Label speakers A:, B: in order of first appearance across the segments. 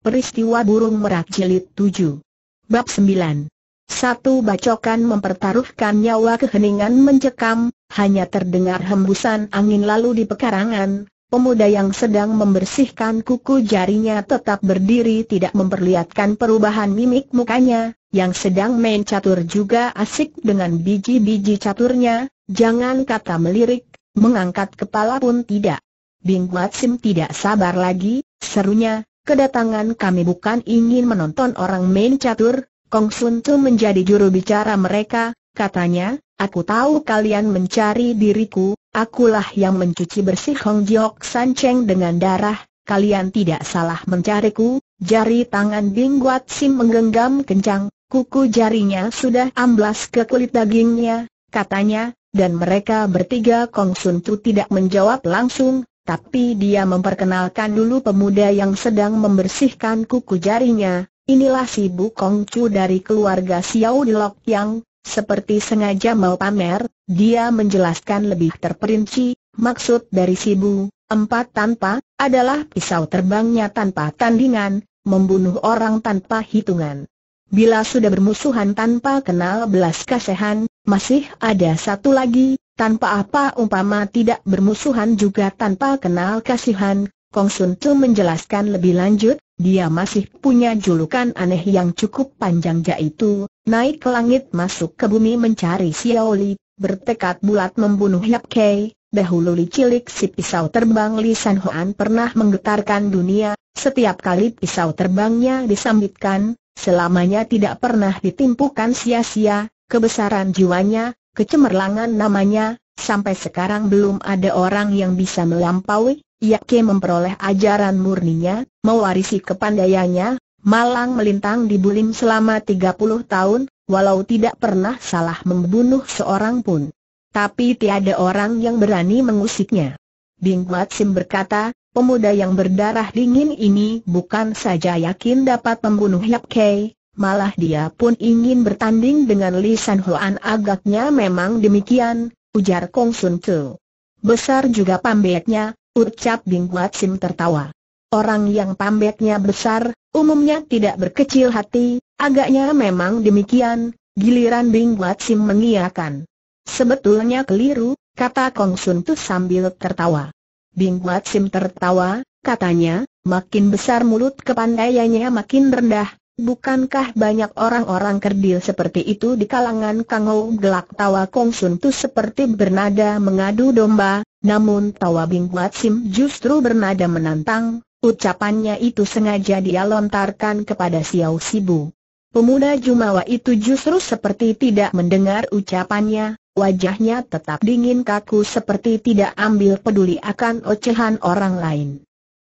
A: Peristiwa Burung Merak Jilid 7 Bab 9 Satu bacokan mempertaruhkan nyawa keheningan mencekam, hanya terdengar hembusan angin lalu di pekarangan, pemuda yang sedang membersihkan kuku jarinya tetap berdiri tidak memperlihatkan perubahan mimik mukanya, yang sedang main catur juga asik dengan biji-biji caturnya, jangan kata melirik, mengangkat kepala pun tidak. Bing Sim tidak sabar lagi, serunya, Kedatangan kami bukan ingin menonton orang main catur, Kong Sun Tu menjadi juru bicara mereka, katanya, aku tahu kalian mencari diriku, akulah yang mencuci bersih Hong Jiok San Cheng dengan darah, kalian tidak salah mencariku, jari tangan Bing Guat Sim menggenggam kencang, kuku jarinya sudah amblas ke kulit dagingnya, katanya, dan mereka bertiga Kong Sun Tu tidak menjawab langsung, tapi dia memperkenalkan dulu pemuda yang sedang membersihkan kuku jarinya. Inilah si Bu Kong Chu dari keluarga Xiao di Lok Yang, seperti sengaja mau pamer, dia menjelaskan lebih terperinci, maksud dari si Bu, empat tanpa, adalah pisau terbangnya tanpa tandingan, membunuh orang tanpa hitungan. Bila sudah bermusuhan tanpa kenal belas kasihan, masih ada satu lagi, tanpa apa umpama tidak bermusuhan juga tanpa kenal kasihan, Kong Sun Tu menjelaskan lebih lanjut, dia masih punya julukan aneh yang cukup panjang yaitu, naik ke langit masuk ke bumi mencari Xiao Li, bertekad bulat membunuh Yap Kei, dahulu Li cilik si pisau terbang Li San Hoan pernah menggetarkan dunia, setiap kali pisau terbangnya disambitkan, selamanya tidak pernah ditimpukan sia-sia, kebesaran jiwanya, kecemerlangan namanya, sampai sekarang belum ada orang yang bisa melampaui, Yake memperoleh ajaran murninya, mewarisi kepandaiannya, malang melintang di bulim selama 30 tahun, walau tidak pernah salah membunuh seorang pun. Tapi tiada orang yang berani mengusiknya. Bing Sim berkata, pemuda yang berdarah dingin ini bukan saja yakin dapat membunuh Yap Kei, malah dia pun ingin bertanding dengan Li San Hoan agaknya memang demikian, ujar Kong Sun Tu. Besar juga pambeknya, ucap Bing Wat Sim tertawa. Orang yang pambeknya besar, umumnya tidak berkecil hati, agaknya memang demikian, giliran Bing Wat Sim mengiyakan. Sebetulnya keliru, kata Kong Sun Tu sambil tertawa. Bing Wat Sim tertawa, katanya, makin besar mulut kepandaiannya makin rendah, Bukankah banyak orang-orang kerdil seperti itu di kalangan Kangou gelak tawa Kong Sun Tu seperti bernada mengadu domba, namun tawa Bing Wat Sim justru bernada menantang, ucapannya itu sengaja dia lontarkan kepada Xiao Sibu. Pemuda Jumawa itu justru seperti tidak mendengar ucapannya, wajahnya tetap dingin kaku seperti tidak ambil peduli akan ocehan orang lain.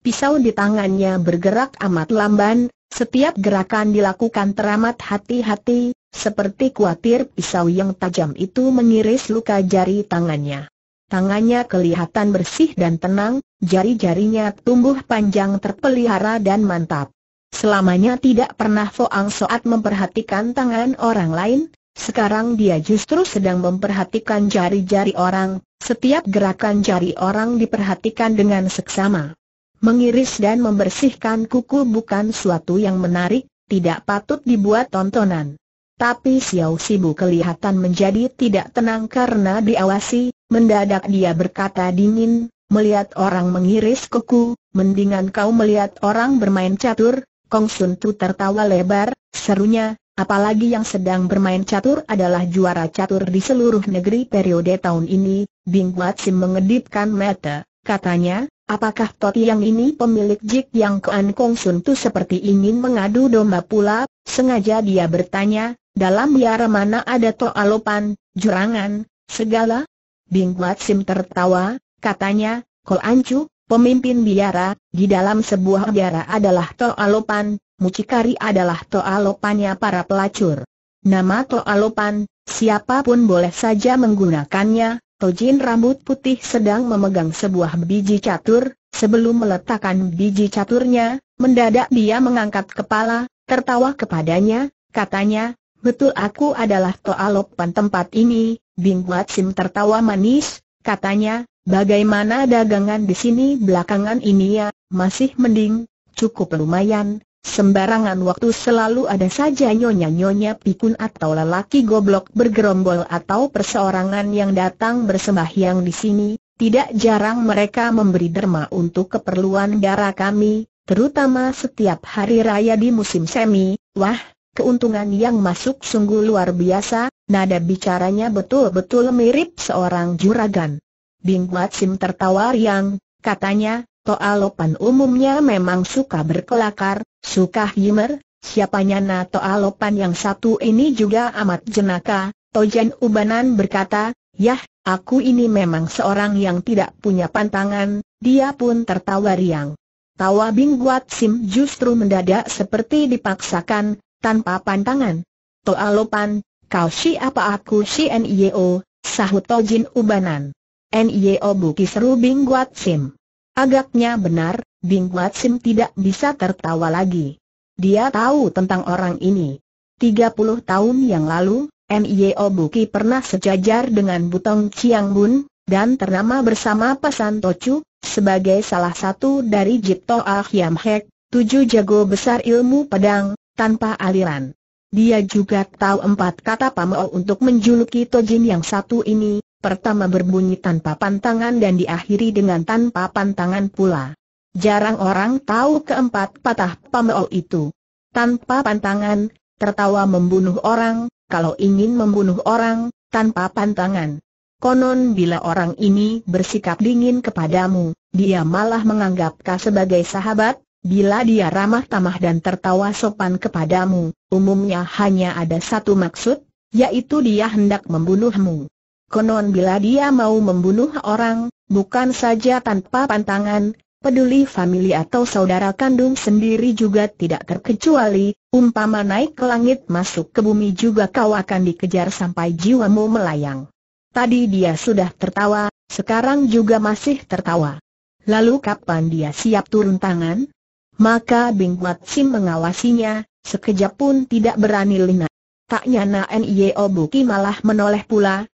A: Pisau di tangannya bergerak amat lamban, setiap gerakan dilakukan teramat hati-hati, seperti kuatir pisau yang tajam itu mengiris luka jari tangannya. Tangannya kelihatan bersih dan tenang, jari-jarinya tumbuh panjang terpelihara dan mantap. Selamanya tidak pernah Foang Soat memperhatikan tangan orang lain, sekarang dia justru sedang memperhatikan jari-jari orang, setiap gerakan jari orang diperhatikan dengan seksama. Mengiris dan membersihkan kuku bukan suatu yang menarik, tidak patut dibuat tontonan. Tapi Xiao Sibu kelihatan menjadi tidak tenang karena diawasi, mendadak dia berkata dingin, melihat orang mengiris kuku, mendingan kau melihat orang bermain catur, Kong Sun Tu tertawa lebar, serunya, apalagi yang sedang bermain catur adalah juara catur di seluruh negeri periode tahun ini, Bing Wat Sim mengedipkan mata, katanya, Apakah Toti yang ini pemilik Jik yang Kuan Kong Sun Tu seperti ingin mengadu domba pula, sengaja dia bertanya, dalam biara mana ada toalopan, jurangan, segala? Bing Wat Sim tertawa, katanya, Ko Ancu, pemimpin biara, di dalam sebuah biara adalah toalopan, mucikari adalah toalopannya para pelacur. Nama toalopan, siapa pun boleh saja menggunakannya, Tojin rambut putih sedang memegang sebuah biji catur, sebelum meletakkan biji caturnya, mendadak dia mengangkat kepala, tertawa kepadanya, katanya, betul aku adalah Toalopan tempat ini, Bing Wat Sim tertawa manis, katanya, bagaimana dagangan di sini belakangan ini ya, masih mending, cukup lumayan, sembarangan waktu selalu ada saja nyonya-nyonya pikun atau lelaki goblok bergerombol atau perseorangan yang datang bersembahyang di sini, tidak jarang mereka memberi derma untuk keperluan darah kami, terutama setiap hari raya di musim semi, wah, keuntungan yang masuk sungguh luar biasa, nada bicaranya betul-betul mirip seorang juragan. Bing Sim tertawa riang, katanya, Toa Lopan umumnya memang suka berkelakar, suka himer, siapanya Na Toa Lopan yang satu ini juga amat jenaka, Tojan Ubanan berkata, Yah, aku ini memang seorang yang tidak punya pantangan, dia pun tertawa riang. Tawa Bing Guat Sim justru mendadak seperti dipaksakan, tanpa pantangan. Toa Lopan, kau si apa aku si N.I.O., sahut Tojin Ubanan. N.I.O. buki seru Bing Guat Sim. Agaknya benar, Bing Sim tidak bisa tertawa lagi. Dia tahu tentang orang ini. 30 tahun yang lalu, N.I.O. Buki pernah sejajar dengan Butong Chiang Bun, dan ternama bersama Pasan Tocu, sebagai salah satu dari Jipto Ahyam Hek, tujuh jago besar ilmu pedang, tanpa aliran. Dia juga tahu empat kata pamau untuk menjuluki Tojin yang satu ini, pertama berbunyi tanpa pantangan dan diakhiri dengan tanpa pantangan pula. Jarang orang tahu keempat patah pameo itu. Tanpa pantangan, tertawa membunuh orang, kalau ingin membunuh orang, tanpa pantangan. Konon bila orang ini bersikap dingin kepadamu, dia malah menganggap kau sebagai sahabat, bila dia ramah tamah dan tertawa sopan kepadamu, umumnya hanya ada satu maksud, yaitu dia hendak membunuhmu. Konon bila dia mau membunuh orang, bukan saja tanpa pantangan, peduli famili atau saudara kandung sendiri juga tidak terkecuali, umpama naik ke langit masuk ke bumi juga kau akan dikejar sampai jiwamu melayang. Tadi dia sudah tertawa, sekarang juga masih tertawa. Lalu kapan dia siap turun tangan? Maka Bing Wat Sim mengawasinya, sekejap pun tidak berani lina. Tak nyana N.I.O. Buki malah menoleh pula,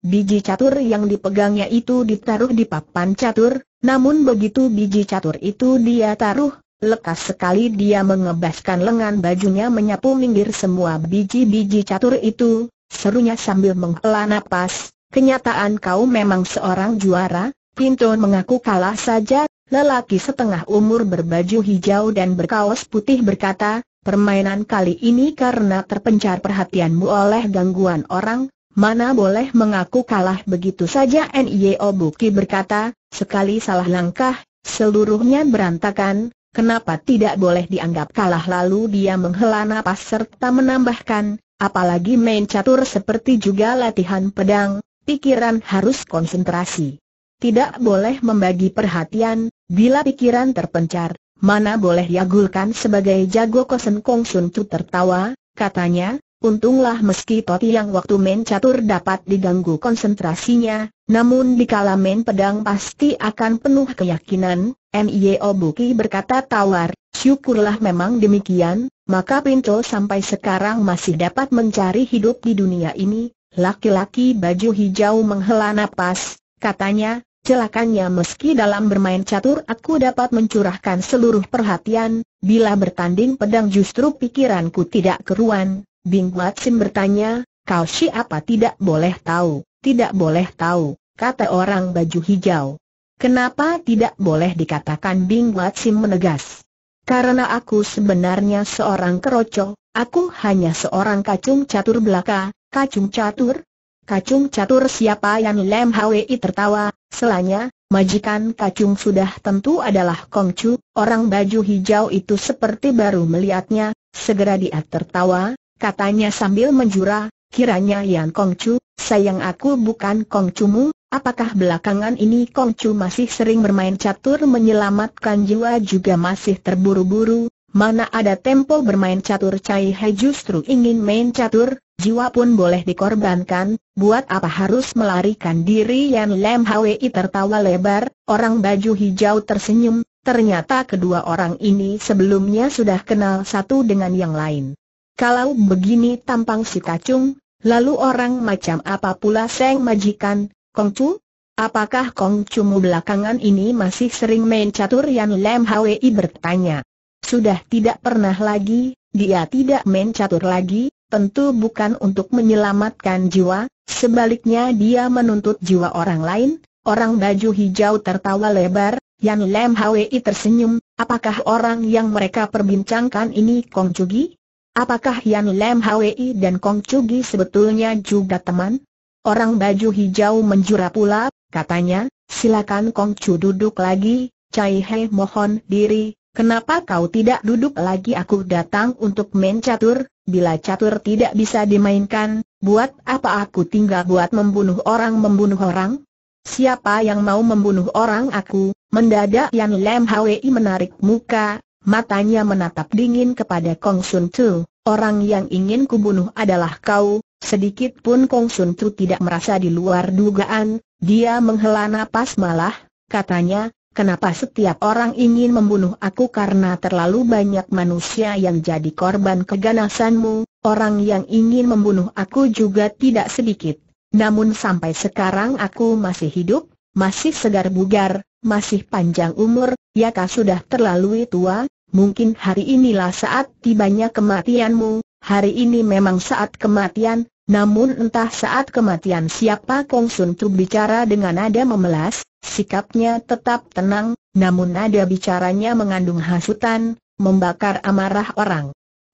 A: Biji catur yang dipegangnya itu ditaruh di papan catur, namun begitu biji catur itu dia taruh, lekas sekali dia mengebaskan lengan bajunya menyapu minggir semua biji-biji catur itu, serunya sambil menghela napas, kenyataan kau memang seorang juara, Pinto mengaku kalah saja, lelaki setengah umur berbaju hijau dan berkaos putih berkata, permainan kali ini karena terpencar perhatianmu oleh gangguan orang, Mana boleh mengaku kalah begitu saja N.I.O. Buki berkata, sekali salah langkah, seluruhnya berantakan, kenapa tidak boleh dianggap kalah lalu dia menghela napas serta menambahkan, apalagi main catur seperti juga latihan pedang, pikiran harus konsentrasi. Tidak boleh membagi perhatian, bila pikiran terpencar, mana boleh diagulkan sebagai jago kosen Kong Sun Chu tertawa, katanya, Untunglah meski Toti yang waktu main catur dapat diganggu konsentrasinya, namun dikala main pedang pasti akan penuh keyakinan, N.I.O. Buki berkata tawar, syukurlah memang demikian, maka Pinto sampai sekarang masih dapat mencari hidup di dunia ini, laki-laki baju hijau menghela napas, katanya, celakanya meski dalam bermain catur aku dapat mencurahkan seluruh perhatian, bila bertanding pedang justru pikiranku tidak keruan, Bing Sim bertanya, kau siapa tidak boleh tahu, tidak boleh tahu, kata orang baju hijau. Kenapa tidak boleh dikatakan Bing Sim menegas? Karena aku sebenarnya seorang keroco, aku hanya seorang kacung catur belaka, kacung catur? Kacung catur siapa yang Lem Hwi tertawa, selanya, majikan kacung sudah tentu adalah Kongcu, orang baju hijau itu seperti baru melihatnya, segera dia tertawa, katanya sambil menjura, kiranya Yan Kongcu, sayang aku bukan Kongcumu, apakah belakangan ini Kongcu masih sering bermain catur menyelamatkan jiwa juga masih terburu-buru, mana ada tempo bermain catur Cai Hai? Justru ingin main catur, jiwa pun boleh dikorbankan, buat apa harus melarikan diri? Yan Lem Hwi tertawa lebar, orang baju hijau tersenyum, ternyata kedua orang ini sebelumnya sudah kenal satu dengan yang lain. Kalau begini tampang si kacung, lalu orang macam apa pula Seng majikan, Kongcu? Apakah Kongcumu belakangan ini masih sering main catur Yan Lem Hwi bertanya? sudah tidak pernah lagi, dia tidak main catur lagi, tentu bukan untuk menyelamatkan jiwa, sebaliknya dia menuntut jiwa orang lain, orang baju hijau tertawa lebar, Yan Lam Hwi tersenyum, apakah orang yang mereka perbincangkan ini Kong Chugi? Apakah Yan Lam Hwi dan Kong Chugi sebetulnya juga teman? Orang baju hijau menjura pula, katanya, silakan Kong Chu duduk lagi, Cai He mohon diri, kenapa kau tidak duduk lagi aku datang untuk main catur, bila catur tidak bisa dimainkan, buat apa aku tinggal buat membunuh orang membunuh orang? Siapa yang mau membunuh orang aku? Mendadak Yan Lam Hwi menarik muka, matanya menatap dingin kepada Kong Sun Tu. Orang yang ingin kubunuh adalah kau, sedikit pun Kong Sun Tu tidak merasa di luar dugaan, dia menghela napas malah, katanya, Kenapa setiap orang ingin membunuh aku karena terlalu banyak manusia yang jadi korban keganasanmu, orang yang ingin membunuh aku juga tidak sedikit. Namun sampai sekarang aku masih hidup, masih segar bugar, masih panjang umur, ya kau sudah terlalu tua, mungkin hari inilah saat tibanya kematianmu, hari ini memang saat kematian, namun entah saat kematian siapa Kong Sun Tu bicara dengan nada memelas, sikapnya tetap tenang, namun nada bicaranya mengandung hasutan, membakar amarah orang.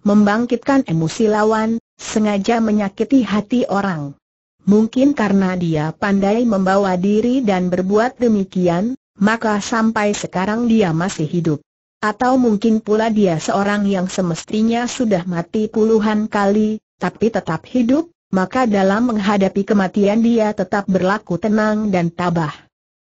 A: Membangkitkan emosi lawan, sengaja menyakiti hati orang. Mungkin karena dia pandai membawa diri dan berbuat demikian, maka sampai sekarang dia masih hidup. Atau mungkin pula dia seorang yang semestinya sudah mati puluhan kali, tapi tetap hidup, maka dalam menghadapi kematian dia tetap berlaku tenang dan tabah.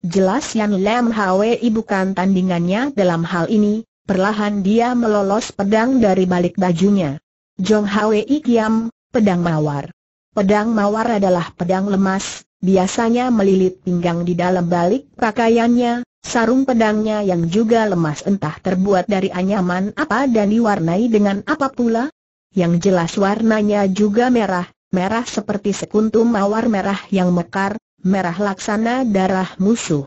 A: Jelas Yan Lam Hwi bukan tandingannya dalam hal ini, perlahan dia melolos pedang dari balik bajunya. Jong Hwi Kiam, pedang mawar. Pedang mawar adalah pedang lemas, biasanya melilit pinggang di dalam balik pakaiannya, sarung pedangnya yang juga lemas entah terbuat dari anyaman apa dan diwarnai dengan apa pula. Yang jelas warnanya juga merah, merah seperti sekuntum mawar merah yang mekar, merah laksana darah musuh.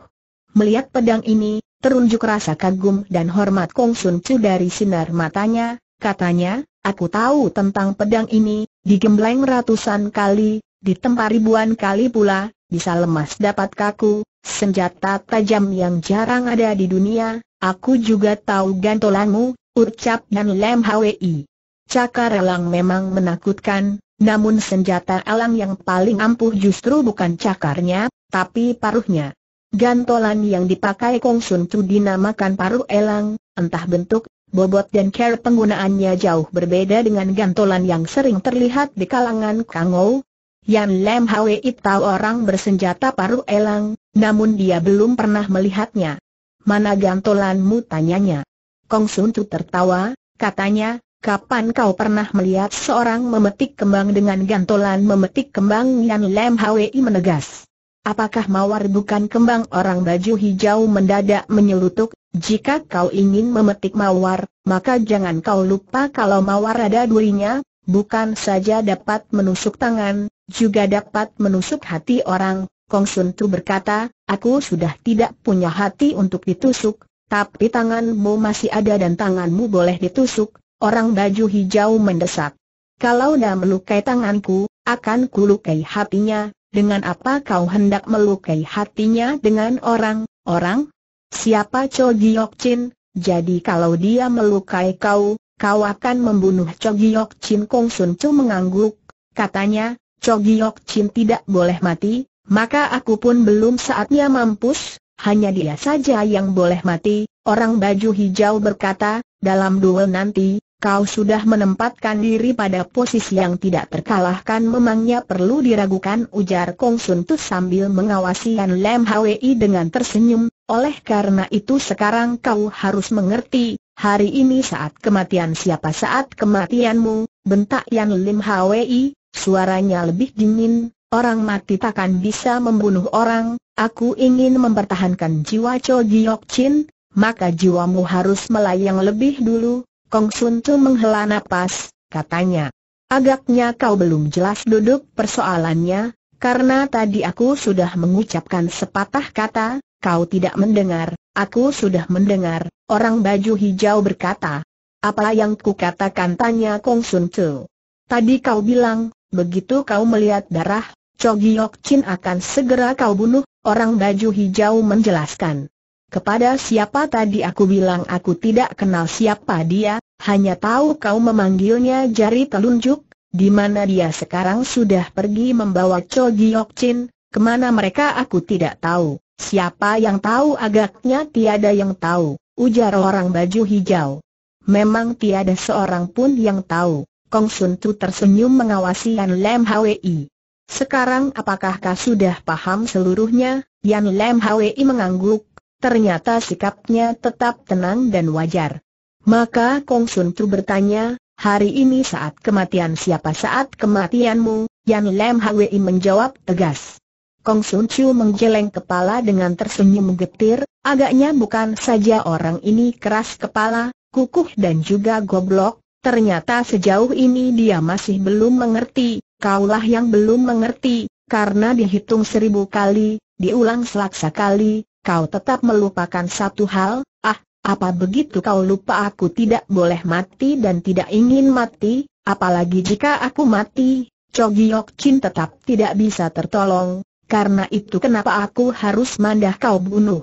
A: Melihat pedang ini, terunjuk rasa kagum dan hormat Kong Sun Chu dari sinar matanya, katanya, aku tahu tentang pedang ini, digembleng ratusan kali, ditempa ribuan kali pula, bisa lemas dapat kaku, senjata tajam yang jarang ada di dunia, aku juga tahu gantolanmu, ucap dan Lem Hwi. Cakar elang memang menakutkan, namun senjata alang yang paling ampuh justru bukan cakarnya, tapi paruhnya. Gantolan yang dipakai Kong Sun Tu dinamakan paruh elang, entah bentuk, bobot dan care penggunaannya jauh berbeda dengan gantolan yang sering terlihat di kalangan Kangou. Yan Lam Hwi tahu orang bersenjata paruh elang, namun dia belum pernah melihatnya. Mana gantolanmu tanyanya. Kong Sun Tu tertawa, katanya, Kapan kau pernah melihat seorang memetik kembang dengan gantolan memetik kembang Yan Lam Hwi menegas? Apakah mawar bukan kembang orang baju hijau mendadak menyelutuk, jika kau ingin memetik mawar, maka jangan kau lupa kalau mawar ada durinya, bukan saja dapat menusuk tangan, juga dapat menusuk hati orang. Kong Sun Tu berkata, aku sudah tidak punya hati untuk ditusuk, tapi tanganmu masih ada dan tanganmu boleh ditusuk, Orang baju hijau mendesak. Kalau dah melukai tanganku, akan kulukai hatinya, dengan apa kau hendak melukai hatinya dengan orang, orang? Siapa Cho Giok Chin? Jadi kalau dia melukai kau, kau akan membunuh Cho Giok Chin Kong Sun Chu mengangguk, katanya, Cho Giok Chin tidak boleh mati, maka aku pun belum saatnya mampus, hanya dia saja yang boleh mati, orang baju hijau berkata, dalam duel nanti, kau sudah menempatkan diri pada posisi yang tidak terkalahkan. Memangnya perlu diragukan ujar Kong Sun Tu sambil mengawasi Yan Lam Hwi dengan tersenyum, oleh karena itu sekarang kau harus mengerti, hari ini saat kematian siapa saat kematianmu, bentak Yan Lim Hwi, suaranya lebih dingin, orang mati takkan bisa membunuh orang, aku ingin mempertahankan jiwa Cho Giok Chin, maka jiwamu harus melayang lebih dulu, Kong Sun Tu menghela napas, katanya. Agaknya kau belum jelas duduk persoalannya, karena tadi aku sudah mengucapkan sepatah kata, kau tidak mendengar, aku sudah mendengar, orang baju hijau berkata. Apa yang kukatakan tanya Kong Sun Tzu. Tadi kau bilang, begitu kau melihat darah, Cho Giok Chin akan segera kau bunuh, orang baju hijau menjelaskan. Kepada siapa tadi aku bilang aku tidak kenal siapa dia, hanya tahu kau memanggilnya jari telunjuk, di mana dia sekarang sudah pergi membawa Cho Giok Chin, ke mana mereka aku tidak tahu, siapa yang tahu agaknya tiada yang tahu, ujar orang baju hijau. Memang tiada seorang pun yang tahu. Kong Sun Tu tersenyum mengawasi Yan Lam Hwi. Sekarang apakah kau sudah paham seluruhnya? Yan Lam Hwi mengangguk. Ternyata sikapnya tetap tenang dan wajar. Maka Kong Sun Tu bertanya, hari ini saat kematian siapa saat kematianmu? Yan Lam Hwi menjawab tegas. Kong Sun Chu menggeleng kepala dengan tersenyum getir, agaknya bukan saja orang ini keras kepala, kukuh dan juga goblok, ternyata sejauh ini dia masih belum mengerti, kaulah yang belum mengerti, karena dihitung seribu kali, diulang selaksa kali, kau tetap melupakan satu hal, ah, apa begitu kau lupa aku tidak boleh mati dan tidak ingin mati, apalagi jika aku mati, Chogiok Chin tetap tidak bisa tertolong, karena itu kenapa aku harus mandah kau bunuh.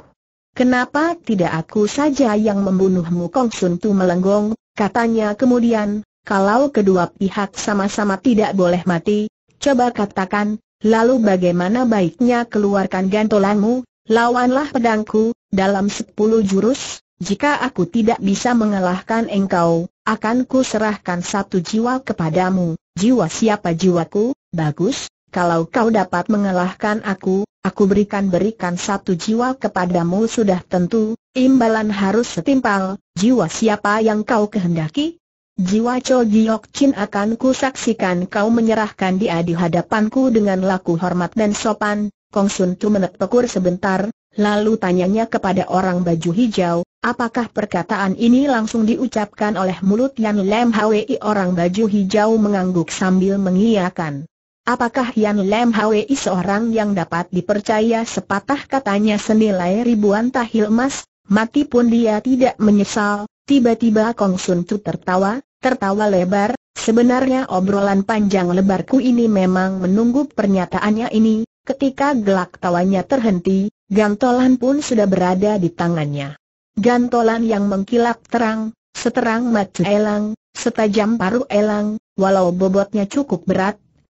A: Kenapa tidak aku saja yang membunuhmu? Kong Sun Tu melenggong, katanya kemudian, kalau kedua pihak sama-sama tidak boleh mati, coba katakan, lalu bagaimana baiknya keluarkan gantolanmu, lawanlah pedangku, dalam sepuluh jurus, jika aku tidak bisa mengalahkan engkau, akan ku serahkan satu jiwa kepadamu, jiwa siapa jiwaku, bagus, kalau kau dapat mengalahkan aku, aku berikan-berikan satu jiwa kepadamu sudah tentu, imbalan harus setimpal, jiwa siapa yang kau kehendaki? Jiwa Cho Giok Chin akan kusaksikan kau menyerahkan dia di hadapanku dengan laku hormat dan sopan, Kong Sun Tu menepekur sebentar, lalu tanyanya kepada orang baju hijau, apakah perkataan ini langsung diucapkan oleh mulut Yan Lem Hwi orang baju hijau mengangguk sambil mengiyakan. Apakah Yan Lam Hwi seorang yang dapat dipercaya sepatah? katanya senilai ribuan tahil emas, mati pun dia tidak menyesal, tiba-tiba Kong Sun Tu tertawa, tertawa lebar, sebenarnya obrolan panjang lebarku ini memang menunggu pernyataannya ini, ketika gelak tawanya terhenti, gantolan pun sudah berada di tangannya. Gantolan yang mengkilap terang, seterang mata elang, setajam paruh elang, walau bobotnya cukup berat,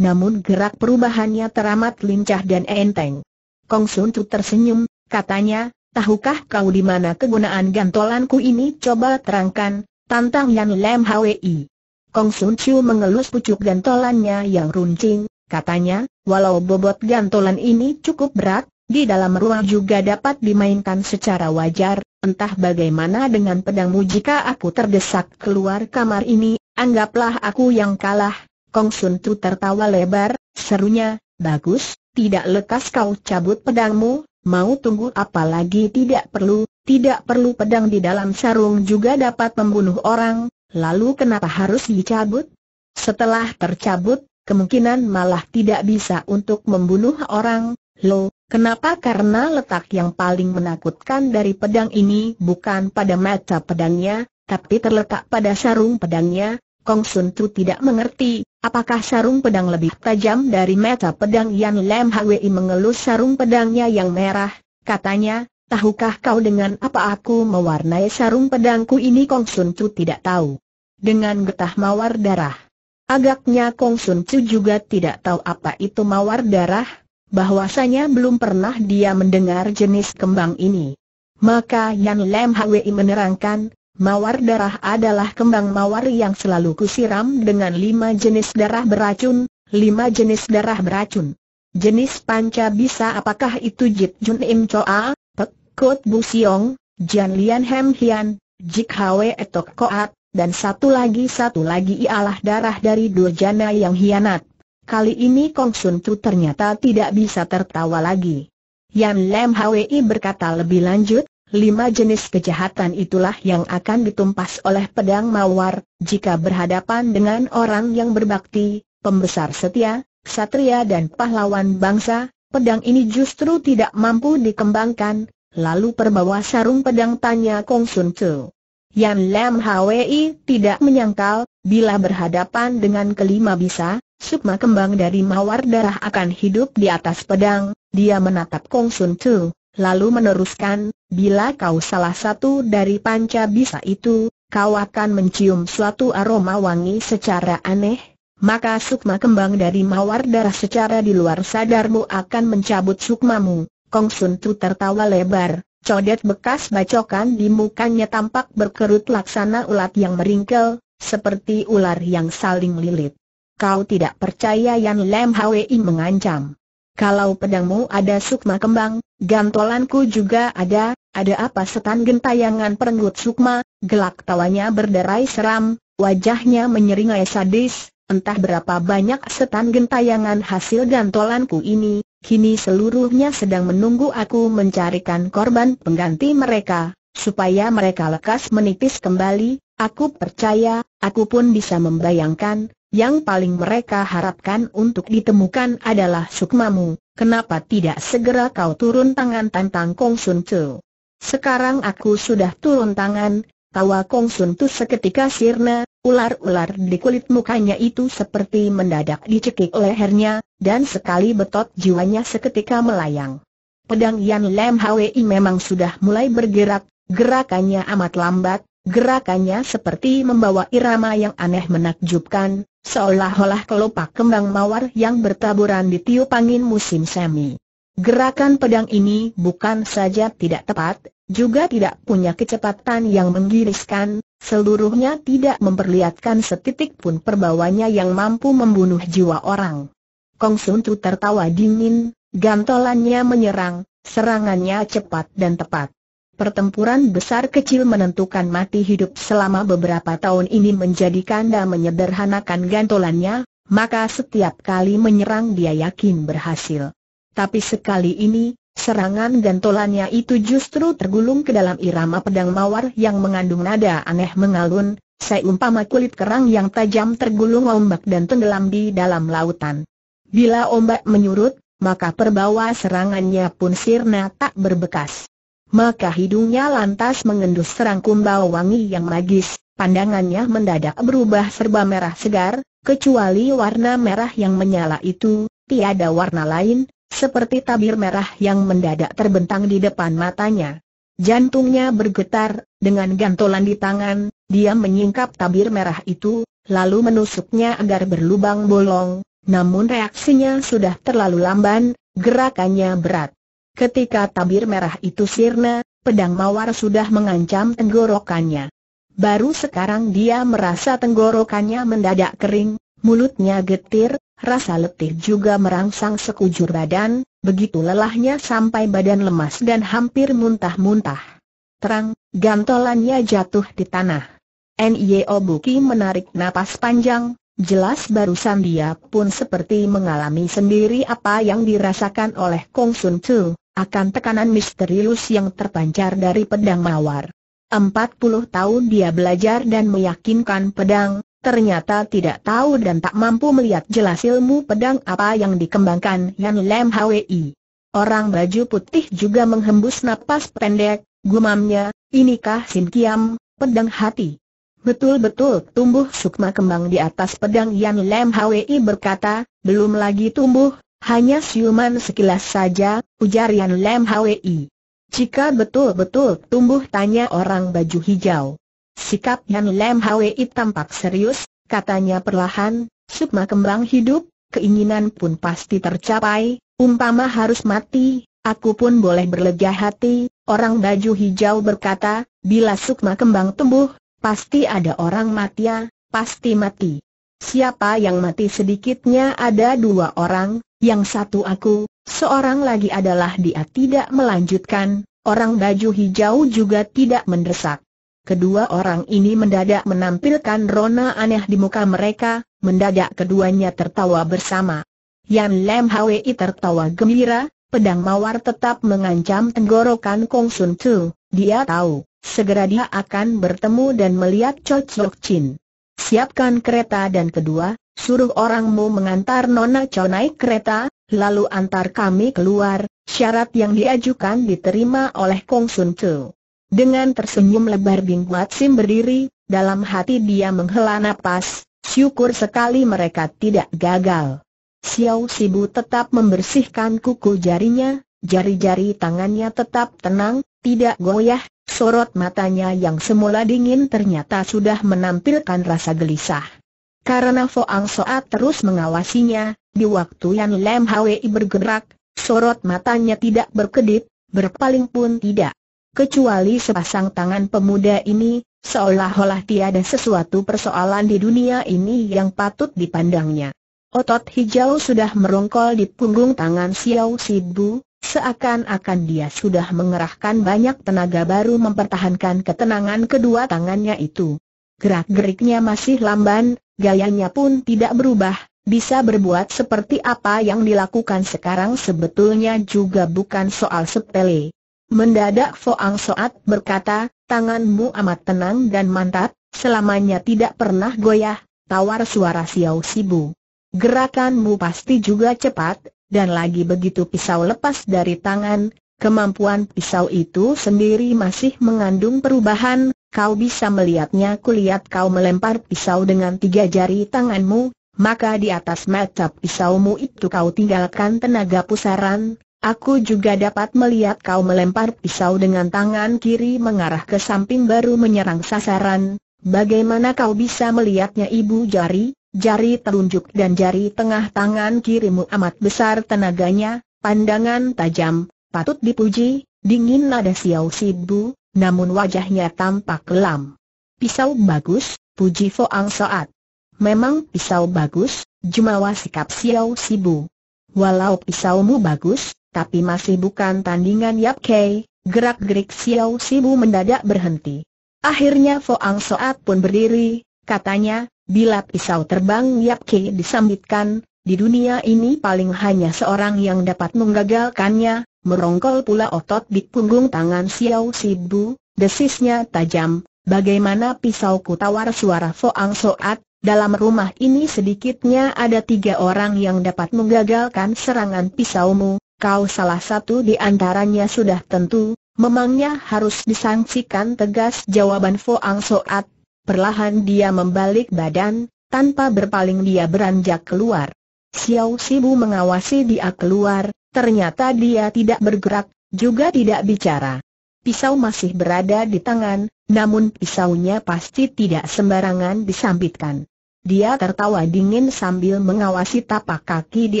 A: namun gerak perubahannya teramat lincah dan enteng. Kong Sun Tu tersenyum, katanya, tahukah kau di mana kegunaan gantolanku ini? Coba terangkan, tantang Yan Lam Hwi. Kong Sun Chu mengelus pucuk gantolannya yang runcing, katanya, walau bobot gantolan ini cukup berat, di dalam ruang juga dapat dimainkan secara wajar, entah bagaimana dengan pedangmu jika aku terdesak keluar kamar ini, anggaplah aku yang kalah, Kong Sun Tu tertawa lebar, serunya, bagus, tidak lekas kau cabut pedangmu, mau tunggu apa lagi? Tidak perlu, tidak perlu pedang di dalam sarung juga dapat membunuh orang, lalu kenapa harus dicabut? Setelah tercabut, kemungkinan malah tidak bisa untuk membunuh orang, lo, kenapa? Karena letak yang paling menakutkan dari pedang ini bukan pada mata pedangnya, tapi terletak pada sarung pedangnya, Kong Sun Tu tidak mengerti, apakah sarung pedang lebih tajam dari mata pedang Yan Lam Hwi mengelus sarung pedangnya yang merah, katanya, tahukah kau dengan apa aku mewarnai sarung pedangku ini Kong Sun Tu tidak tahu. Dengan getah mawar darah. Agaknya Kong Sun Tu juga tidak tahu apa itu mawar darah, bahwasanya belum pernah dia mendengar jenis kembang ini. Maka Yan Lam Hwi menerangkan, Mawar darah adalah kembang mawar yang selalu kusiram dengan lima jenis darah beracun, lima jenis darah beracun. Jenis panca bisa apakah itu Jit Jun Im Choa, Pek Kot Bu Siong, Jan Lian Hem Hian, Jik Hwe Etok Koat, dan satu lagi satu lagi ialah darah dari dua jana yang hianat. Kali ini Kong Sun Tu ternyata tidak bisa tertawa lagi. Yan Lam Hwi berkata lebih lanjut, Lima jenis kejahatan itulah yang akan ditumpas oleh pedang mawar, jika berhadapan dengan orang yang berbakti, pembesar setia, satria dan pahlawan bangsa, pedang ini justru tidak mampu dikembangkan, lalu perbawa sarung pedang tanya Kong Sun Tzu. Yan Lam Hwi tidak menyangkal, bila berhadapan dengan kelima bisa, Sukma kembang dari mawar darah akan hidup di atas pedang, dia menatap Kong Sun Tu, lalu meneruskan, bila kau salah satu dari panca bisa itu, kau akan mencium suatu aroma wangi secara aneh, maka sukma kembang dari mawar darah secara di luar sadarmu akan mencabut sukmamu. Kong Sun Tu tertawa lebar, codet bekas bacokan di mukanya tampak berkerut laksana ulat yang meringkel, seperti ular yang saling lilit. Kau tidak percaya Yan Lam Hwi mengancam. Kalau pedangmu ada sukma kembang, gantolanku juga ada, ada apa setan gentayangan perenggut sukma, gelak tawanya berderai seram, wajahnya menyeringai sadis, entah berapa banyak setan gentayangan hasil gantolanku ini, kini seluruhnya sedang menunggu aku mencarikan korban pengganti mereka, supaya mereka lekas menipis kembali, aku percaya, aku pun bisa membayangkan, yang paling mereka harapkan untuk ditemukan adalah sukmamu, kenapa tidak segera kau turun tangan tantang Kong Sun Tzu? Sekarang aku sudah turun tangan, tawa Kong Sun Tu seketika sirna, ular-ular di kulit mukanya itu seperti mendadak dicekik lehernya, dan sekali betot jiwanya seketika melayang. Pedang Yan Lam Hwi memang sudah mulai bergerak, gerakannya amat lambat, gerakannya seperti membawa irama yang aneh menakjubkan, Seolah-olah kelopak kembang mawar yang bertaburan di tiup angin musim semi. Gerakan pedang ini bukan saja tidak tepat, juga tidak punya kecepatan yang menggiriskan, seluruhnya tidak memperlihatkan setitik pun perbawanya yang mampu membunuh jiwa orang. Kong Sun Tu tertawa dingin, gantolannya menyerang, serangannya cepat dan tepat. Pertempuran besar kecil menentukan mati hidup selama beberapa tahun ini menjadi kanda menyederhanakan gantolannya, maka setiap kali menyerang dia yakin berhasil. Tapi sekali ini, serangan gantolannya itu justru tergulung ke dalam irama pedang mawar yang mengandung nada aneh mengalun, seumpama kulit kerang yang tajam tergulung ombak dan tenggelam di dalam lautan. Bila ombak menyurut, maka perbawa serangannya pun sirna tak berbekas maka hidungnya lantas mengendus serangkum bau wangi yang magis, pandangannya mendadak berubah serba merah segar, kecuali warna merah yang menyala itu, tiada warna lain, seperti tabir merah yang mendadak terbentang di depan matanya. Jantungnya bergetar, dengan gantolan di tangan, dia menyingkap tabir merah itu, lalu menusuknya agar berlubang bolong, namun reaksinya sudah terlalu lamban, gerakannya berat. Ketika tabir merah itu sirna, pedang mawar sudah mengancam tenggorokannya. Baru sekarang dia merasa tenggorokannya mendadak kering, mulutnya getir, rasa letih juga merangsang sekujur badan, begitu lelahnya sampai badan lemas dan hampir muntah-muntah. Terang, gantolannya jatuh di tanah. N.Y.O. Buki menarik napas panjang, Jelas barusan dia pun seperti mengalami sendiri apa yang dirasakan oleh Kong Sun Tzu, akan tekanan misterius yang terpancar dari pedang mawar. Empat puluh tahun dia belajar dan meyakinkan pedang, ternyata tidak tahu dan tak mampu melihat jelas ilmu pedang apa yang dikembangkan Yan Lam Hwi. Orang baju putih juga menghembus napas pendek, gumamnya, inikah Sin Kiam, pedang hati. Betul-betul tumbuh sukma kembang di atas pedang Yan Lam Hwi berkata, belum lagi tumbuh, hanya siuman sekilas saja, ujar Yan Lam Hwi. Jika betul-betul tumbuh tanya orang baju hijau. Sikap Yan Lam Hwi tampak serius, katanya perlahan, sukma kembang hidup, keinginan pun pasti tercapai, umpama harus mati, aku pun boleh berlega hati, orang baju hijau berkata, bila sukma kembang tumbuh, pasti ada orang mati ya, pasti mati. Siapa yang mati sedikitnya ada dua orang, yang satu aku, seorang lagi adalah dia tidak melanjutkan, orang baju hijau juga tidak mendesak. Kedua orang ini mendadak menampilkan rona aneh di muka mereka, mendadak keduanya tertawa bersama. Yan Lam Hwi tertawa gembira, pedang mawar tetap mengancam tenggorokan Kong Sun Tzu, dia tahu, segera dia akan bertemu dan melihat Cho Chok Chin. Siapkan kereta dan kedua, Suruh orangmu mengantar Nona Chow naik kereta, lalu antar kami keluar, syarat yang diajukan diterima oleh Kong Sun Tzu. Dengan tersenyum lebar Bing Buat Sim berdiri, dalam hati dia menghela napas, syukur sekali mereka tidak gagal. Xiao Sibu tetap membersihkan kuku jarinya, jari-jari tangannya tetap tenang, tidak goyah, sorot matanya yang semula dingin ternyata sudah menampilkan rasa gelisah. Karena Foang Soat terus mengawasinya, di waktu Yan Lam Hwi bergerak, sorot matanya tidak berkedip, berpaling pun tidak kecuali sepasang tangan pemuda ini, seolah-olah tiada sesuatu persoalan di dunia ini yang patut dipandangnya. Otot hijau sudah merongkol di punggung tangan Xiao Sibu, seakan-akan dia sudah mengerahkan banyak tenaga baru mempertahankan ketenangan kedua tangannya itu. Gerak-geriknya masih lamban, gayanya pun tidak berubah, bisa berbuat seperti apa yang dilakukan sekarang sebetulnya juga bukan soal sepele. Mendadak Foang Soat berkata, tanganmu amat tenang dan mantap, selamanya tidak pernah goyah, tawar suara Xiao Sibu. Gerakanmu pasti juga cepat, dan lagi begitu pisau lepas dari tangan, kemampuan pisau itu sendiri masih mengandung perubahan, kau bisa melihatnya kulihat kau melempar pisau dengan tiga jari tanganmu, maka di atas mata pisaumu itu kau tinggalkan tenaga pusaran, Aku juga dapat melihat kau melempar pisau dengan tangan kiri mengarah ke samping baru menyerang sasaran. Bagaimana kau bisa melihatnya ibu? Jari, jari telunjuk dan jari tengah tangan kirimu amat besar tenaganya, pandangan tajam, patut dipuji, dingin nada Xiao Sibu, namun wajahnya tampak kelam. Pisau bagus, puji Foang Soat. Memang pisau bagus, jumawa sikap Xiao Sibu. Walau pisaumu bagus, tapi masih bukan tandingan Yap Kei, gerak-gerik Xiao Sibu mendadak berhenti. Akhirnya Foang Soat pun berdiri, katanya, bila pisau terbang Yap Kei disambitkan, di dunia ini paling hanya seorang yang dapat menggagalkannya, merongkol pula otot di punggung tangan Xiao Sibu, desisnya tajam, bagaimana pisauku tawar suara Foang Soat, dalam rumah ini sedikitnya ada tiga orang yang dapat menggagalkan serangan pisaumu, kau salah satu di antaranya sudah tentu, memangnya harus disangsikan tegas? Jawaban Foang Soat. Perlahan dia membalik badan, tanpa berpaling dia beranjak keluar. Xiao Sibu mengawasi dia keluar, ternyata dia tidak bergerak, juga tidak bicara. Pisau masih berada di tangan, namun pisaunya pasti tidak sembarangan disambitkan. Dia tertawa dingin sambil mengawasi tapak kaki di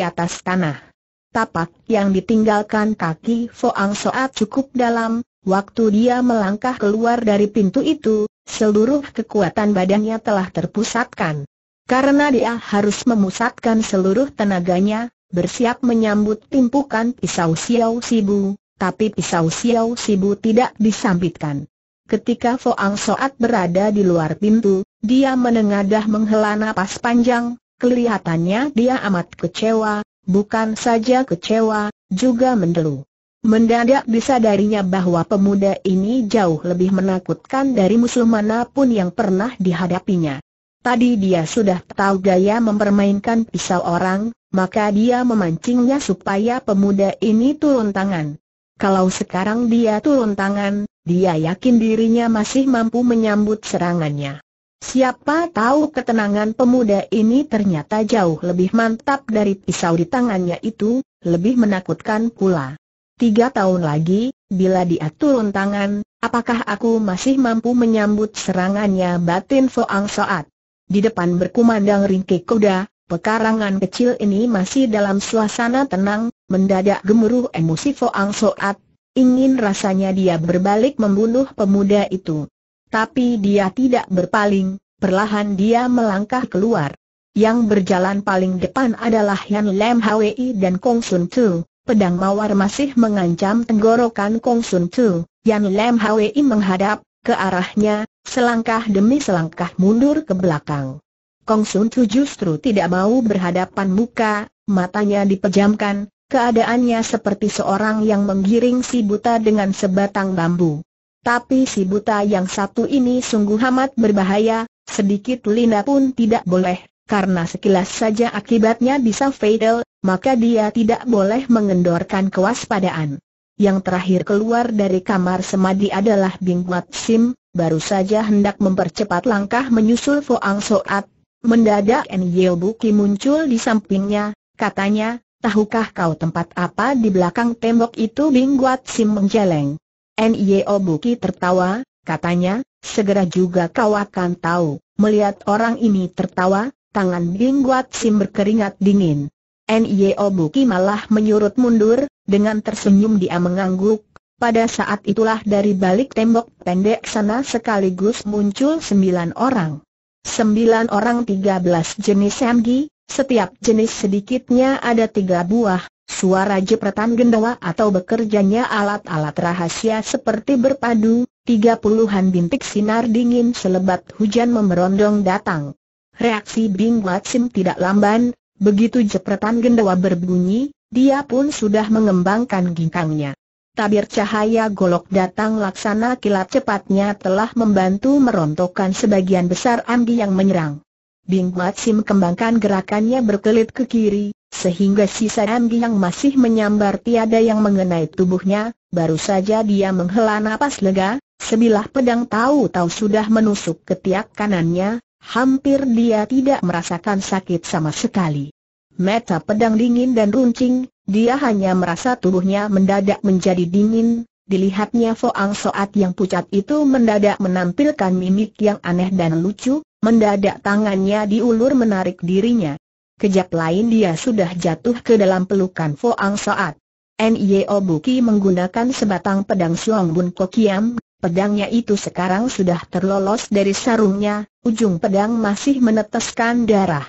A: atas tanah tapak yang ditinggalkan kaki Foang Soat cukup dalam, waktu dia melangkah keluar dari pintu itu, seluruh kekuatan badannya telah terpusatkan. Karena dia harus memusatkan seluruh tenaganya, bersiap menyambut timpukan pisau Xiao Sibu, tapi pisau Xiao Sibu tidak disambitkan. Ketika Foang Soat berada di luar pintu, dia menengadah menghela napas panjang, kelihatannya dia amat kecewa, bukan saja kecewa, juga mendelu. Mendadak disadarinya bahwa pemuda ini jauh lebih menakutkan dari musuh mana pun yang pernah dihadapinya. Tadi dia sudah tahu gaya mempermainkan pisau orang, maka dia memancingnya supaya pemuda ini turun tangan. Kalau sekarang dia turun tangan, dia yakin dirinya masih mampu menyambut serangannya. Siapa tahu ketenangan pemuda ini ternyata jauh lebih mantap dari pisau di tangannya itu, lebih menakutkan pula. Tiga tahun lagi, bila dia turun tangan, apakah aku masih mampu menyambut serangannya batin Foang Soat? Di depan berkumandang ringkik kuda, pekarangan kecil ini masih dalam suasana tenang, mendadak gemuruh emosi Foang Soat, ingin rasanya dia berbalik membunuh pemuda itu tapi dia tidak berpaling, perlahan dia melangkah keluar. Yang berjalan paling depan adalah Yan Lam Hwi dan Kong Sun Tu. Pedang mawar masih mengancam tenggorokan Kong Sun Tu. Yan Lam Hwi menghadap ke arahnya, selangkah demi selangkah mundur ke belakang. Kong Sun Tu justru tidak mau berhadapan muka, matanya dipejamkan, keadaannya seperti seorang yang menggiring si buta dengan sebatang bambu. Tapi si buta yang satu ini sungguh amat berbahaya, sedikit lina pun tidak boleh, karena sekilas saja akibatnya bisa fatal, maka dia tidak boleh mengendorkan kewaspadaan. yang terakhir keluar dari kamar semadi adalah Bing Wat Sim, baru saja hendak mempercepat langkah menyusul Foang Soat. Mendadak En Buki muncul di sampingnya, katanya, tahukah kau tempat apa di belakang tembok itu Bing Wat Sim menjeleng. En Buki tertawa, katanya, segera juga kau akan tahu. Melihat orang ini tertawa, tangan Bing Wat Sim berkeringat dingin. Nio Buki malah menyurut mundur, dengan tersenyum dia mengangguk. Pada saat itulah dari balik tembok pendek sana sekaligus muncul sembilan orang. Sembilan orang tiga belas jenis MG, setiap jenis sedikitnya ada tiga buah, suara jepretan gendawa atau bekerjanya alat-alat rahasia seperti berpadu, tiga puluhan bintik sinar dingin selebat hujan memerondong datang. Reaksi Bing Watsim tidak lamban, Begitu jepretan gendawa berbunyi, dia pun sudah mengembangkan ginkangnya. Tabir cahaya golok datang laksana kilat cepatnya telah membantu merontokkan sebagian besar ambi yang menyerang. Bing Sim kembangkan gerakannya berkelit ke kiri, sehingga sisa ambi yang masih menyambar tiada yang mengenai tubuhnya, baru saja dia menghela napas lega, sebilah pedang tahu-tahu sudah menusuk ketiak kanannya, Hampir dia tidak merasakan sakit sama sekali. Mata pedang dingin dan runcing, dia hanya merasa tubuhnya mendadak menjadi dingin, dilihatnya Foang Soat yang pucat itu mendadak menampilkan mimik yang aneh dan lucu, mendadak tangannya diulur menarik dirinya. Kejap lain dia sudah jatuh ke dalam pelukan Foang Soat. N.I.O. Buki menggunakan sebatang pedang Siong Bun Kokiam, pedangnya itu sekarang sudah terlolos dari sarungnya, ujung pedang masih meneteskan darah.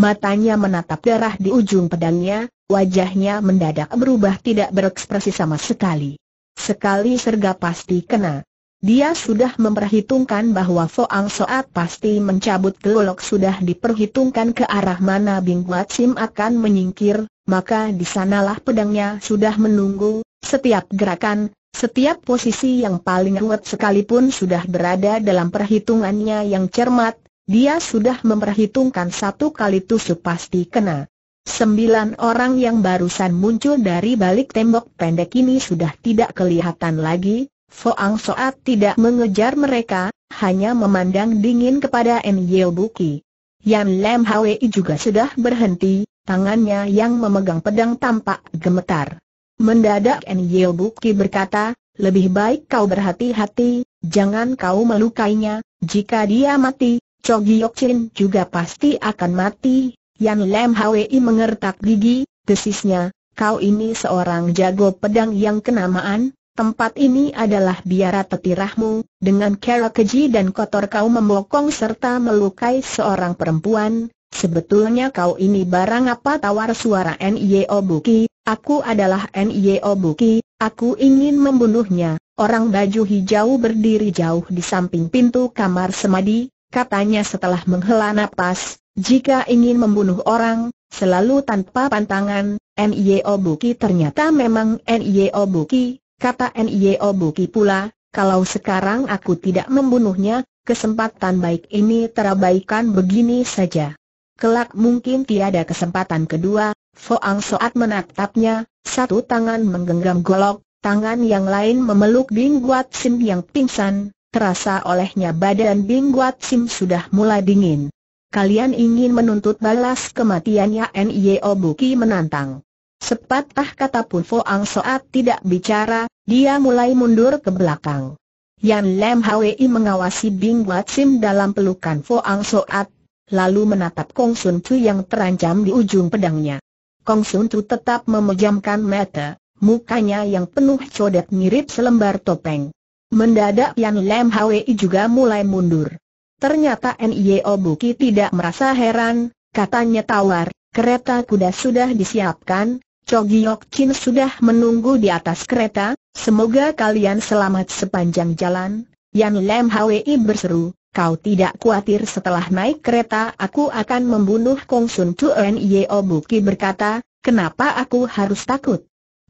A: Matanya menatap darah di ujung pedangnya, wajahnya mendadak berubah tidak berekspresi sama sekali. Sekali serga pasti kena. Dia sudah memperhitungkan bahwa Foang Soat pasti mencabut golok sudah diperhitungkan ke arah mana Bing Wat Sim akan menyingkir, maka di sanalah pedangnya sudah menunggu, setiap gerakan, setiap posisi yang paling ruwet sekalipun sudah berada dalam perhitungannya yang cermat, dia sudah memperhitungkan satu kali tusuk pasti kena. Sembilan orang yang barusan muncul dari balik tembok pendek ini sudah tidak kelihatan lagi, Foang Soat tidak mengejar mereka, hanya memandang dingin kepada En Yeo Buki. Yan Lam Hwi juga sudah berhenti, tangannya yang memegang pedang tampak gemetar. Mendadak En Buki berkata, lebih baik kau berhati-hati, jangan kau melukainya, jika dia mati, Cho Giok Chin juga pasti akan mati. Yan Lam Hwi mengertak gigi, desisnya, kau ini seorang jago pedang yang kenamaan, tempat ini adalah biara tetirahmu, dengan cara keji dan kotor kau membokong serta melukai seorang perempuan, sebetulnya kau ini barang apa? tawar suara N.I.O. Buki, Aku adalah Nio Buki, aku ingin membunuhnya. Orang baju hijau berdiri jauh di samping pintu kamar semadi, katanya setelah menghela napas, jika ingin membunuh orang, selalu tanpa pantangan, Nio Buki ternyata memang Nio Buki, kata Nio Buki pula, kalau sekarang aku tidak membunuhnya, kesempatan baik ini terabaikan begini saja. Kelak mungkin tiada kesempatan kedua, Foang Soat menatapnya, satu tangan menggenggam golok, tangan yang lain memeluk Bing Guat Sim yang pingsan, terasa olehnya badan Bing Guat Sim sudah mulai dingin. Kalian ingin menuntut balas kematiannya Nio Buki menantang. Sepatah kata pun Foang Soat tidak bicara, dia mulai mundur ke belakang. Yan Lam Hwi mengawasi Bing Guat Sim dalam pelukan Foang Soat, lalu menatap Kong Sun Chu yang terancam di ujung pedangnya. Kong Sun Tu tetap memejamkan mata, mukanya yang penuh codet mirip selembar topeng. Mendadak Yan Lam Hwi juga mulai mundur. Ternyata Nio Buki tidak merasa heran, katanya tawar, kereta kuda sudah disiapkan, Chogiok Chin sudah menunggu di atas kereta, semoga kalian selamat sepanjang jalan. Yan Lam Hwi berseru, kau tidak khawatir setelah naik kereta aku akan membunuh Kong Sun Tu Nio Buki berkata, kenapa aku harus takut?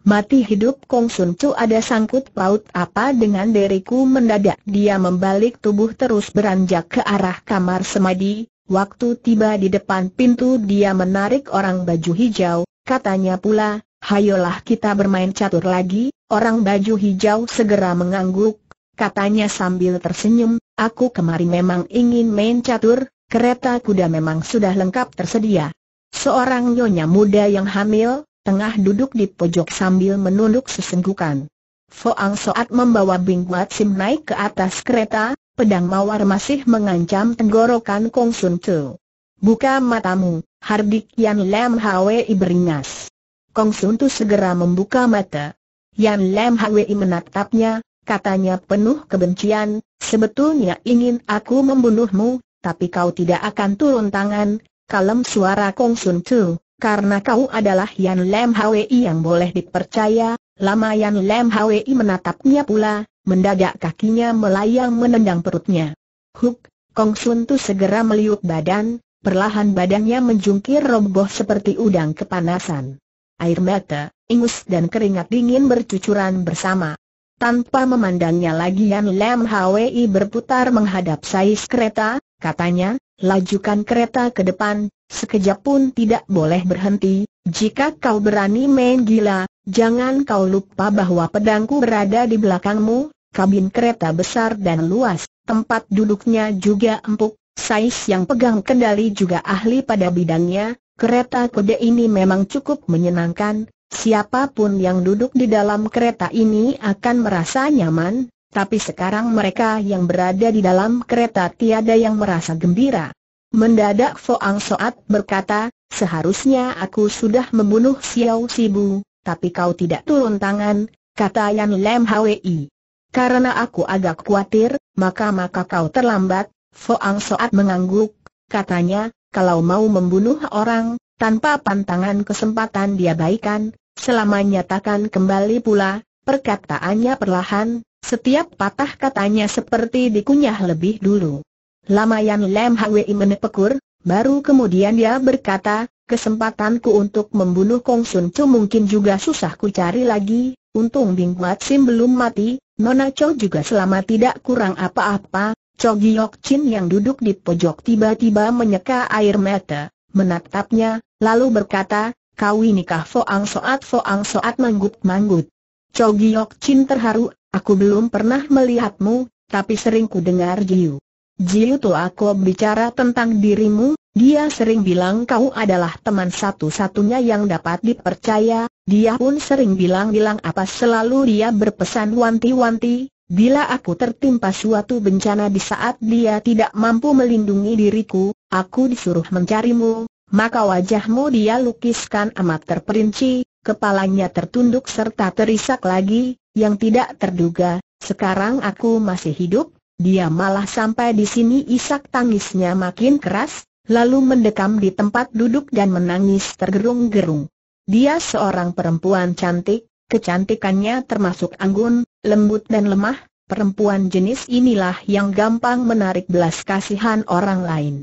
A: Mati hidup Kong Sun Tu ada sangkut paut apa dengan diriku mendadak dia membalik tubuh terus beranjak ke arah kamar semadi, waktu tiba di depan pintu dia menarik orang baju hijau, katanya pula, hayolah kita bermain catur lagi, Orang baju hijau segera mengangguk, katanya sambil tersenyum, aku kemari memang ingin main catur, kereta kuda memang sudah lengkap tersedia. Seorang nyonya muda yang hamil, tengah duduk di pojok sambil menunduk sesenggukan. Foang Soat membawa Bing Wat Sim naik ke atas kereta, pedang mawar masih mengancam tenggorokan Kong Sun Tu. Buka matamu, Hardik Yan Lam Hwi beringas. Kong Sun Tu segera membuka mata. Yan Lam Hwi menatapnya, katanya penuh kebencian, sebetulnya ingin aku membunuhmu, tapi kau tidak akan turun tangan, kalem suara Kong Sun Tu, karena kau adalah Yan Lam Hwi yang boleh dipercaya, lama Yan Lam Hwi menatapnya pula, mendadak kakinya melayang menendang perutnya. Huk, Kong Sun Tu segera meliuk badan, perlahan badannya menjungkir roboh seperti udang kepanasan air mata, ingus dan keringat dingin bercucuran bersama. Tanpa memandangnya lagi Yan Lam Hwi berputar menghadap sais kereta, katanya, lajukan kereta ke depan, sekejap pun tidak boleh berhenti, jika kau berani main gila, jangan kau lupa bahwa pedangku berada di belakangmu, kabin kereta besar dan luas, tempat duduknya juga empuk, Sais yang pegang kendali juga ahli pada bidangnya, Kereta kuda ini memang cukup menyenangkan, siapa pun yang duduk di dalam kereta ini akan merasa nyaman, tapi sekarang mereka yang berada di dalam kereta tiada yang merasa gembira. Mendadak Foang Soat berkata, seharusnya aku sudah membunuh Xiao Sibu, tapi kau tidak turun tangan, kata Yan Lem Hwi. Karena aku agak khawatir, maka-maka kau terlambat, Foang Soat mengangguk, katanya, kalau mau membunuh orang, tanpa pantangan kesempatan dia baikan, selamanya takkan kembali pula, perkataannya perlahan, setiap patah katanya seperti dikunyah lebih dulu. Lamayan Lem Hwi menepekur, baru kemudian dia berkata, kesempatanku untuk membunuh Kong Sun Chu mungkin juga susah ku cari lagi, untung Bing Sim belum mati, Nona Chow juga selama tidak kurang apa-apa, Cho Giok Chin yang duduk di pojok tiba-tiba menyeka air mata, menatapnya, lalu berkata, kau inikah Foang Soat Foang Soat manggut-manggut. Cho Giok Chin terharu, aku belum pernah melihatmu, tapi sering ku dengar Jiu. Jiu tuh aku bicara tentang dirimu, dia sering bilang kau adalah teman satu-satunya yang dapat dipercaya, dia pun sering bilang-bilang apa selalu dia berpesan wanti-wanti, Bila aku tertimpa suatu bencana di saat dia tidak mampu melindungi diriku, aku disuruh mencarimu, maka wajahmu dia lukiskan amat terperinci, kepalanya tertunduk serta terisak lagi, yang tidak terduga, sekarang aku masih hidup, dia malah sampai di sini isak tangisnya makin keras, lalu mendekam di tempat duduk dan menangis tergerung-gerung. Dia seorang perempuan cantik, kecantikannya termasuk anggun, lembut dan lemah, perempuan jenis inilah yang gampang menarik belas kasihan orang lain.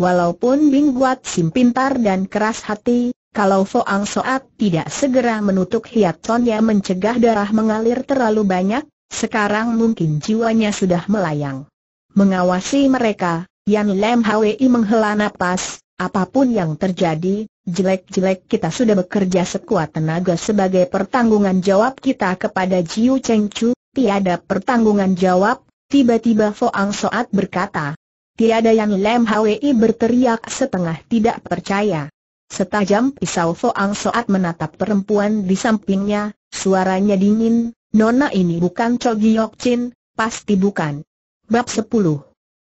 A: Walaupun Bing Guat Sim pintar dan keras hati, kalau Foang Soat tidak segera menutup hiatonnya mencegah darah mengalir terlalu banyak, sekarang mungkin jiwanya sudah melayang. Mengawasi mereka, Yan Lam Hwi menghela napas, apa pun yang terjadi, jelek-jelek kita sudah bekerja sekuat tenaga sebagai pertanggungan jawab kita kepada Jiu Cheng Chu, tiada pertanggungan jawab, tiba-tiba Foang Soat berkata. Tiada yang Lem Hwi berteriak setengah tidak percaya. Setajam pisau Foang Soat menatap perempuan di sampingnya, suaranya dingin, Nona ini bukan Chogiok Chin, pasti bukan. Bab 10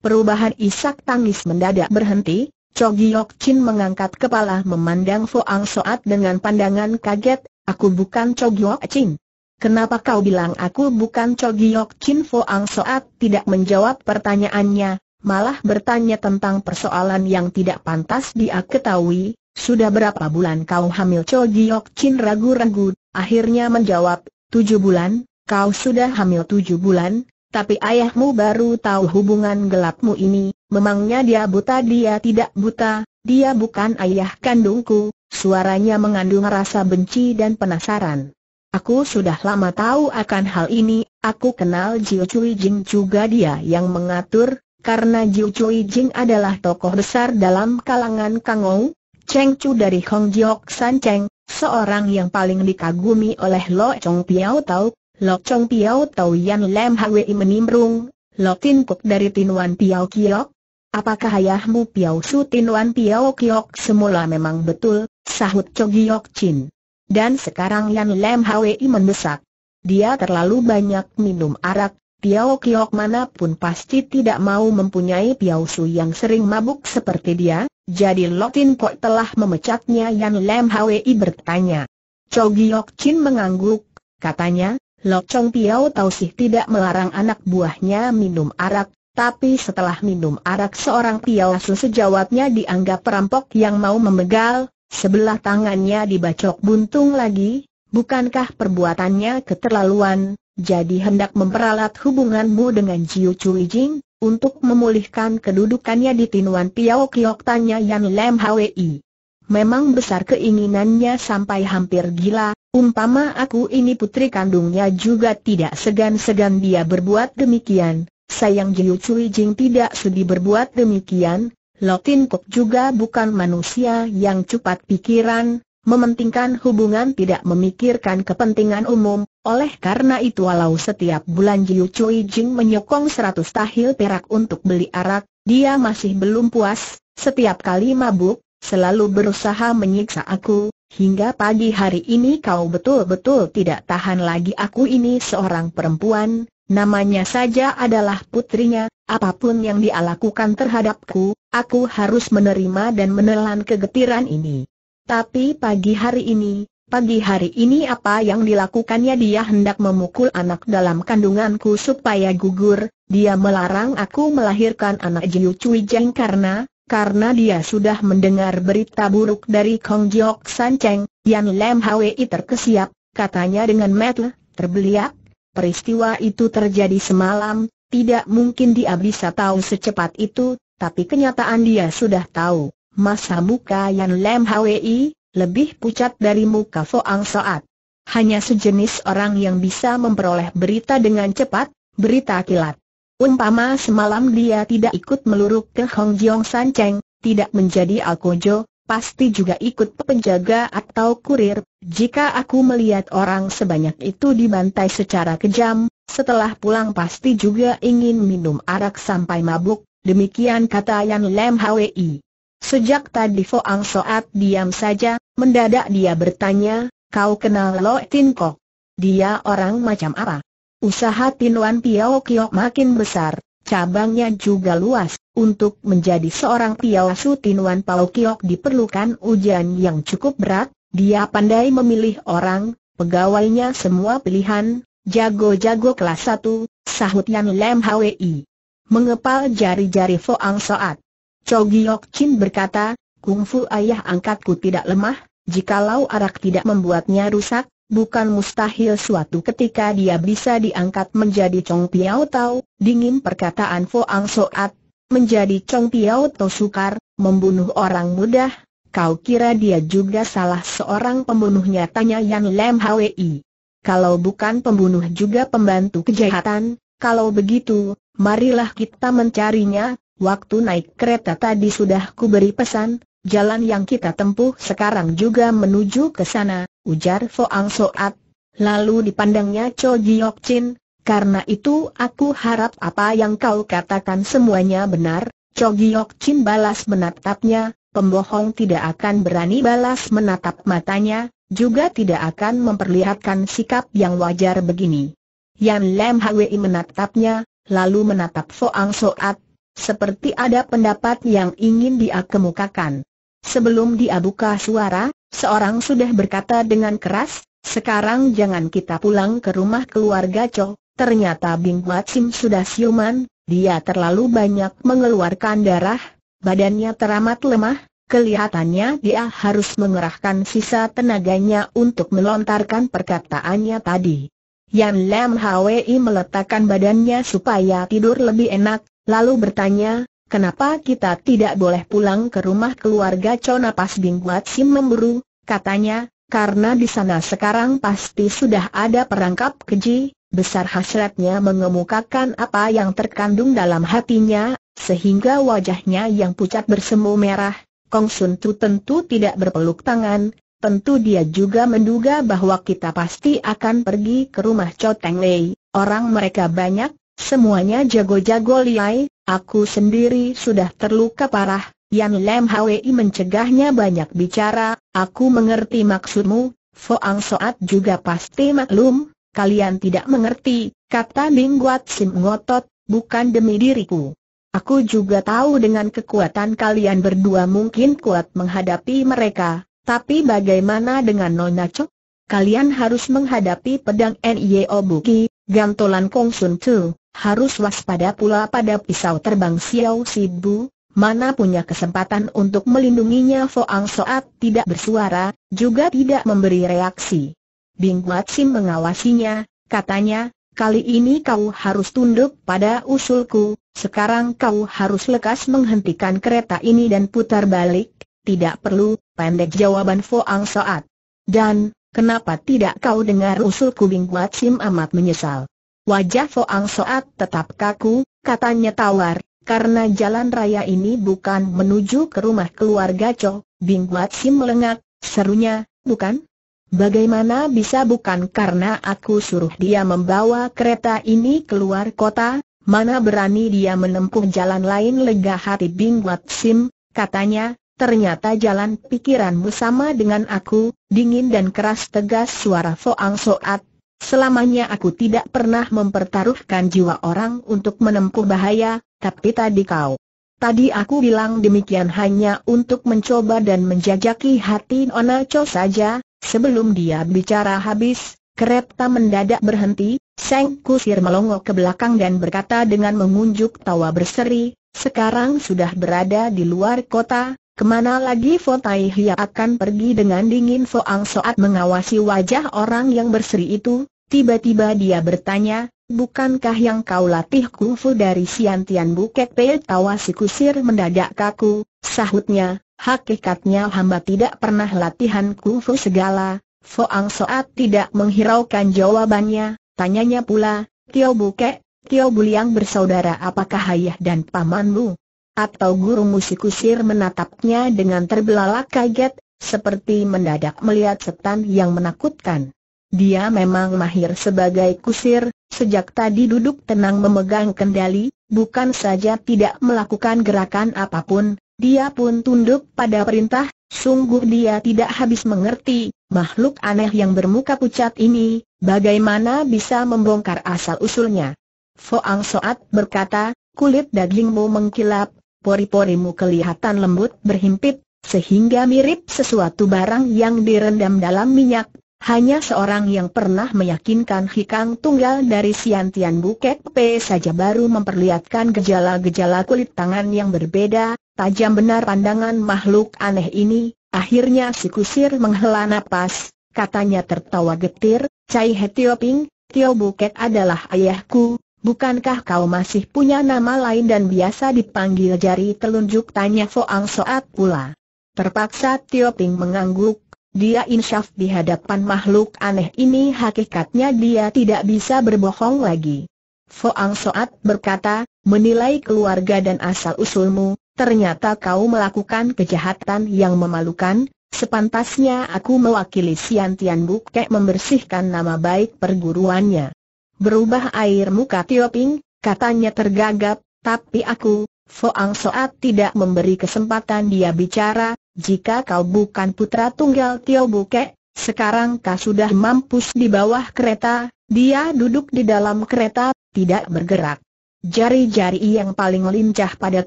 A: Perubahan isak tangis mendadak berhenti, Cho Giok Chin mengangkat kepala memandang Foang Soat dengan pandangan kaget, aku bukan Cho Giok Chin. Kenapa kau bilang aku bukan Cho Giok Chin Foang Soat tidak menjawab pertanyaannya, malah bertanya tentang persoalan yang tidak pantas dia ketahui, sudah berapa bulan kau hamil Cho Giok Chin ragu-ragu, akhirnya menjawab, tujuh bulan, kau sudah hamil tujuh bulan, tapi ayahmu baru tahu hubungan gelapmu ini, memangnya dia buta? Dia tidak buta, dia bukan ayah kandungku, suaranya mengandung rasa benci dan penasaran. Aku sudah lama tahu akan hal ini, aku kenal Jiu Chui Jing juga dia yang mengatur, karena Jiu Chui Jing adalah tokoh besar dalam kalangan Kangou, Cheng Chu dari Hong Jiok San Cheng, seorang yang paling dikagumi oleh Lo Chong Piao Tau, Lo Chong Piao Tau Yan Lam Hwi menimbrung, Lo Tin Kuk dari Tinuan Piao Kiok. Apakah ayahmu Piao Su Tinuan Piao Kiok semula memang betul, sahut Chogiok Chin. Dan sekarang Yan Lam Hwi mendesak. Dia terlalu banyak minum arak, Piao Kiok mana pun pasti tidak mau mempunyai Piao Su yang sering mabuk seperti dia, jadi Lotin Kok telah memecatnya Yan Lam Hwi bertanya. Chow Giok Chin mengangguk, katanya, Lok Chong Piao tahu sih tidak melarang anak buahnya minum arak, tapi setelah minum arak seorang Piao Su sejawabnya dianggap perampok yang mau memegal, sebelah tangannya dibacok buntung lagi, bukankah perbuatannya keterlaluan, jadi hendak memperalat hubunganmu dengan Jiu Cui Jing, untuk memulihkan kedudukannya di Tinuan Piao Kiok tanya Yan Lam Hwi. Memang besar keinginannya sampai hampir gila, umpama aku ini putri kandungnya juga tidak segan-segan dia berbuat demikian. Sayang Jiu Cui Jing tidak sudi berbuat demikian, Lotin Kok juga bukan manusia yang cepat pikiran, mementingkan hubungan tidak memikirkan kepentingan umum, oleh karena itu walau setiap bulan Jiu Cui Jing menyokong seratus tahil perak untuk beli arak, dia masih belum puas, setiap kali mabuk, selalu berusaha menyiksa aku, hingga pagi hari ini kau betul-betul tidak tahan lagi aku ini seorang perempuan, namanya saja adalah putrinya, apa pun yang dia lakukan terhadapku, aku harus menerima dan menelan kegetiran ini. Tapi pagi hari ini, pagi hari ini apa yang dilakukannya? Dia hendak memukul anak dalam kandunganku supaya gugur, dia melarang aku melahirkan anak Jiu Cui Jeng karena, karena dia sudah mendengar berita buruk dari Kong Jiok San Cheng, Yan Lam Hwi terkesiap, katanya dengan mata terbeliak, peristiwa itu terjadi semalam, tidak mungkin dia bisa tahu secepat itu, tapi kenyataan dia sudah tahu. Masa muka Yan Lam Hwi, lebih pucat dari muka Foang Soat. Hanya sejenis orang yang bisa memperoleh berita dengan cepat, berita kilat. Umpama semalam dia tidak ikut meluruk ke Hong Jiong San Cheng, tidak menjadi Alkojo, pasti juga ikut penjaga atau kurir. Jika aku melihat orang sebanyak itu dibantai secara kejam, setelah pulang pasti juga ingin minum arak sampai mabuk, demikian kata Yan Lam Hwi. Sejak tadi Foang Soat diam saja, mendadak dia bertanya, kau kenal Lo Tin Kok? Dia orang macam apa? Usaha Tinuan Piao Kiok makin besar, cabangnya juga luas. Untuk menjadi seorang Piao Su Tinuan Pao Kiok diperlukan ujian yang cukup berat, dia pandai memilih orang, pegawainya semua pilihan, jago-jago kelas 1, sahut Yan Lam Hwi. Mengepal jari-jari Foang Soat. Chow Giok Chin berkata, kungfu ayah angkatku tidak lemah, jikalau arak tidak membuatnya rusak, bukan mustahil suatu ketika dia bisa diangkat menjadi Chong Piao Tau, dingin perkataan Fo Ang Soat, menjadi Chong Piao Tau sukar, membunuh orang mudah, kau kira dia juga salah seorang pembunuhnya tanya Yan Lam Hwi. Kalau bukan pembunuh juga pembantu kejahatan, kalau begitu, marilah kita mencarinya, Waktu naik kereta tadi sudah kuberi pesan, jalan yang kita tempuh sekarang juga menuju ke sana, ujar Foang Soat. Lalu dipandangnya Cho Giok Chin, karena itu aku harap apa yang kau katakan semuanya benar, Cho Giok Chin balas menatapnya, pembohong tidak akan berani balas menatap matanya, juga tidak akan memperlihatkan sikap yang wajar begini. Yan Lam Hwi menatapnya, lalu menatap Foang Soat, seperti ada pendapat yang ingin dia kemukakan. Sebelum dia buka suara, seorang sudah berkata dengan keras, sekarang jangan kita pulang ke rumah keluarga Cho. Ternyata Bing Sim sudah siuman, dia terlalu banyak mengeluarkan darah, badannya teramat lemah, kelihatannya dia harus mengerahkan sisa tenaganya untuk melontarkan perkataannya tadi. Yan Lam Hwi meletakkan badannya supaya tidur lebih enak, lalu bertanya, kenapa kita tidak boleh pulang ke rumah keluarga Chona pas Bing Wat Sim memburu, katanya, karena di sana sekarang pasti sudah ada perangkap keji, besar hasratnya mengemukakan apa yang terkandung dalam hatinya, sehingga wajahnya yang pucat bersemu merah, Kong Sun Tu tentu tidak berpeluk tangan, tentu dia juga menduga bahwa kita pasti akan pergi ke rumah Choteng Lei, orang mereka banyak, semuanya jago-jago liai, aku sendiri sudah terluka parah, Yan Lam Hwi mencegahnya banyak bicara, aku mengerti maksudmu, Foang Soat juga pasti maklum, kalian tidak mengerti, kata Bing Guat Sim ngotot, bukan demi diriku. Aku juga tahu dengan kekuatan kalian berdua mungkin kuat menghadapi mereka, tapi bagaimana dengan Nona Chok? Kalian harus menghadapi pedang Nio Buki, gantolan Kong Sun Tu, harus waspada pula pada pisau terbang Xiao Sibu, mana punya kesempatan untuk melindunginya Foang Soat tidak bersuara, juga tidak memberi reaksi. Bing Wat Sim mengawasinya, katanya, Kali ini kau harus tunduk pada usulku, sekarang kau harus lekas menghentikan kereta ini dan putar balik, tidak perlu, pendek jawaban Foang Soat. Dan, kenapa tidak kau dengar usulku Bing Wat Sim amat menyesal. Wajah Foang Soat tetap kaku, katanya tawar, karena jalan raya ini bukan menuju ke rumah keluarga Cho, Bing Wat Sim melengak, serunya, bukan? Bagaimana bisa bukan karena aku suruh dia membawa kereta ini keluar kota, mana berani dia menempuh jalan lain lega hati Bing Wat Sim, katanya, ternyata jalan pikiranmu sama dengan aku, dingin dan keras tegas suara Foang Soat. Selamanya aku tidak pernah mempertaruhkan jiwa orang untuk menempuh bahaya, tapi tadi kau. Tadi aku bilang demikian hanya untuk mencoba dan menjajaki hati Nona Cho saja, Sebelum dia bicara habis, kereta mendadak berhenti, Seng Kusir melongok ke belakang dan berkata dengan mengunjuk tawa berseri, sekarang sudah berada di luar kota, ke mana lagi Fotai Hia akan pergi dengan dingin Foang Soat mengawasi wajah orang yang berseri itu, tiba-tiba dia bertanya, bukankah yang kau latih kungfu dari Siantian Bukit Pei tawa si Kusir mendadak kaku, sahutnya, Hakikatnya hamba tidak pernah latihan kungfu segala. Foang Soat tidak menghiraukan jawabannya, tanyanya pula, Tio Buke, Tio Buliang bersaudara apakah ayah dan pamanmu? Atau guru musik kusir menatapnya dengan terbelalak kaget, seperti mendadak melihat setan yang menakutkan. Dia memang mahir sebagai kusir, sejak tadi duduk tenang memegang kendali, bukan saja tidak melakukan gerakan apa pun, dia pun tunduk pada perintah, sungguh dia tidak habis mengerti, makhluk aneh yang bermuka pucat ini, bagaimana bisa membongkar asal-usulnya. Foang Soat berkata, kulit dagingmu mengkilap, pori-porimu kelihatan lembut berhimpit, sehingga mirip sesuatu barang yang direndam dalam minyak, hanya seorang yang pernah meyakinkan Hikang Tunggal dari Siantian Bukit P saja baru memperlihatkan gejala-gejala kulit tangan yang berbeda, tajam benar pandangan makhluk aneh ini, akhirnya si kusir menghela napas, katanya tertawa getir, Cai Hetioping, Tio Bukit adalah ayahku, bukankah kau masih punya nama lain dan biasa dipanggil jari telunjuk tanya Foang Soat pula. Terpaksa Tio Ping mengangguk, dia insyaf di hadapan makhluk aneh ini hakikatnya dia tidak bisa berbohong lagi. Foang Soat berkata, menilai keluarga dan asal-usulmu, ternyata kau melakukan kejahatan yang memalukan, sepantasnya aku mewakili Sian Tian membersihkan nama baik perguruannya. Berubah air muka Tioping, katanya tergagap, tapi aku, Foang Soat tidak memberi kesempatan dia bicara, jika kau bukan putra tunggal Tio Buke, sekarang kau sudah mampus di bawah kereta, dia duduk di dalam kereta, tidak bergerak. Jari-jari yang paling lincah pada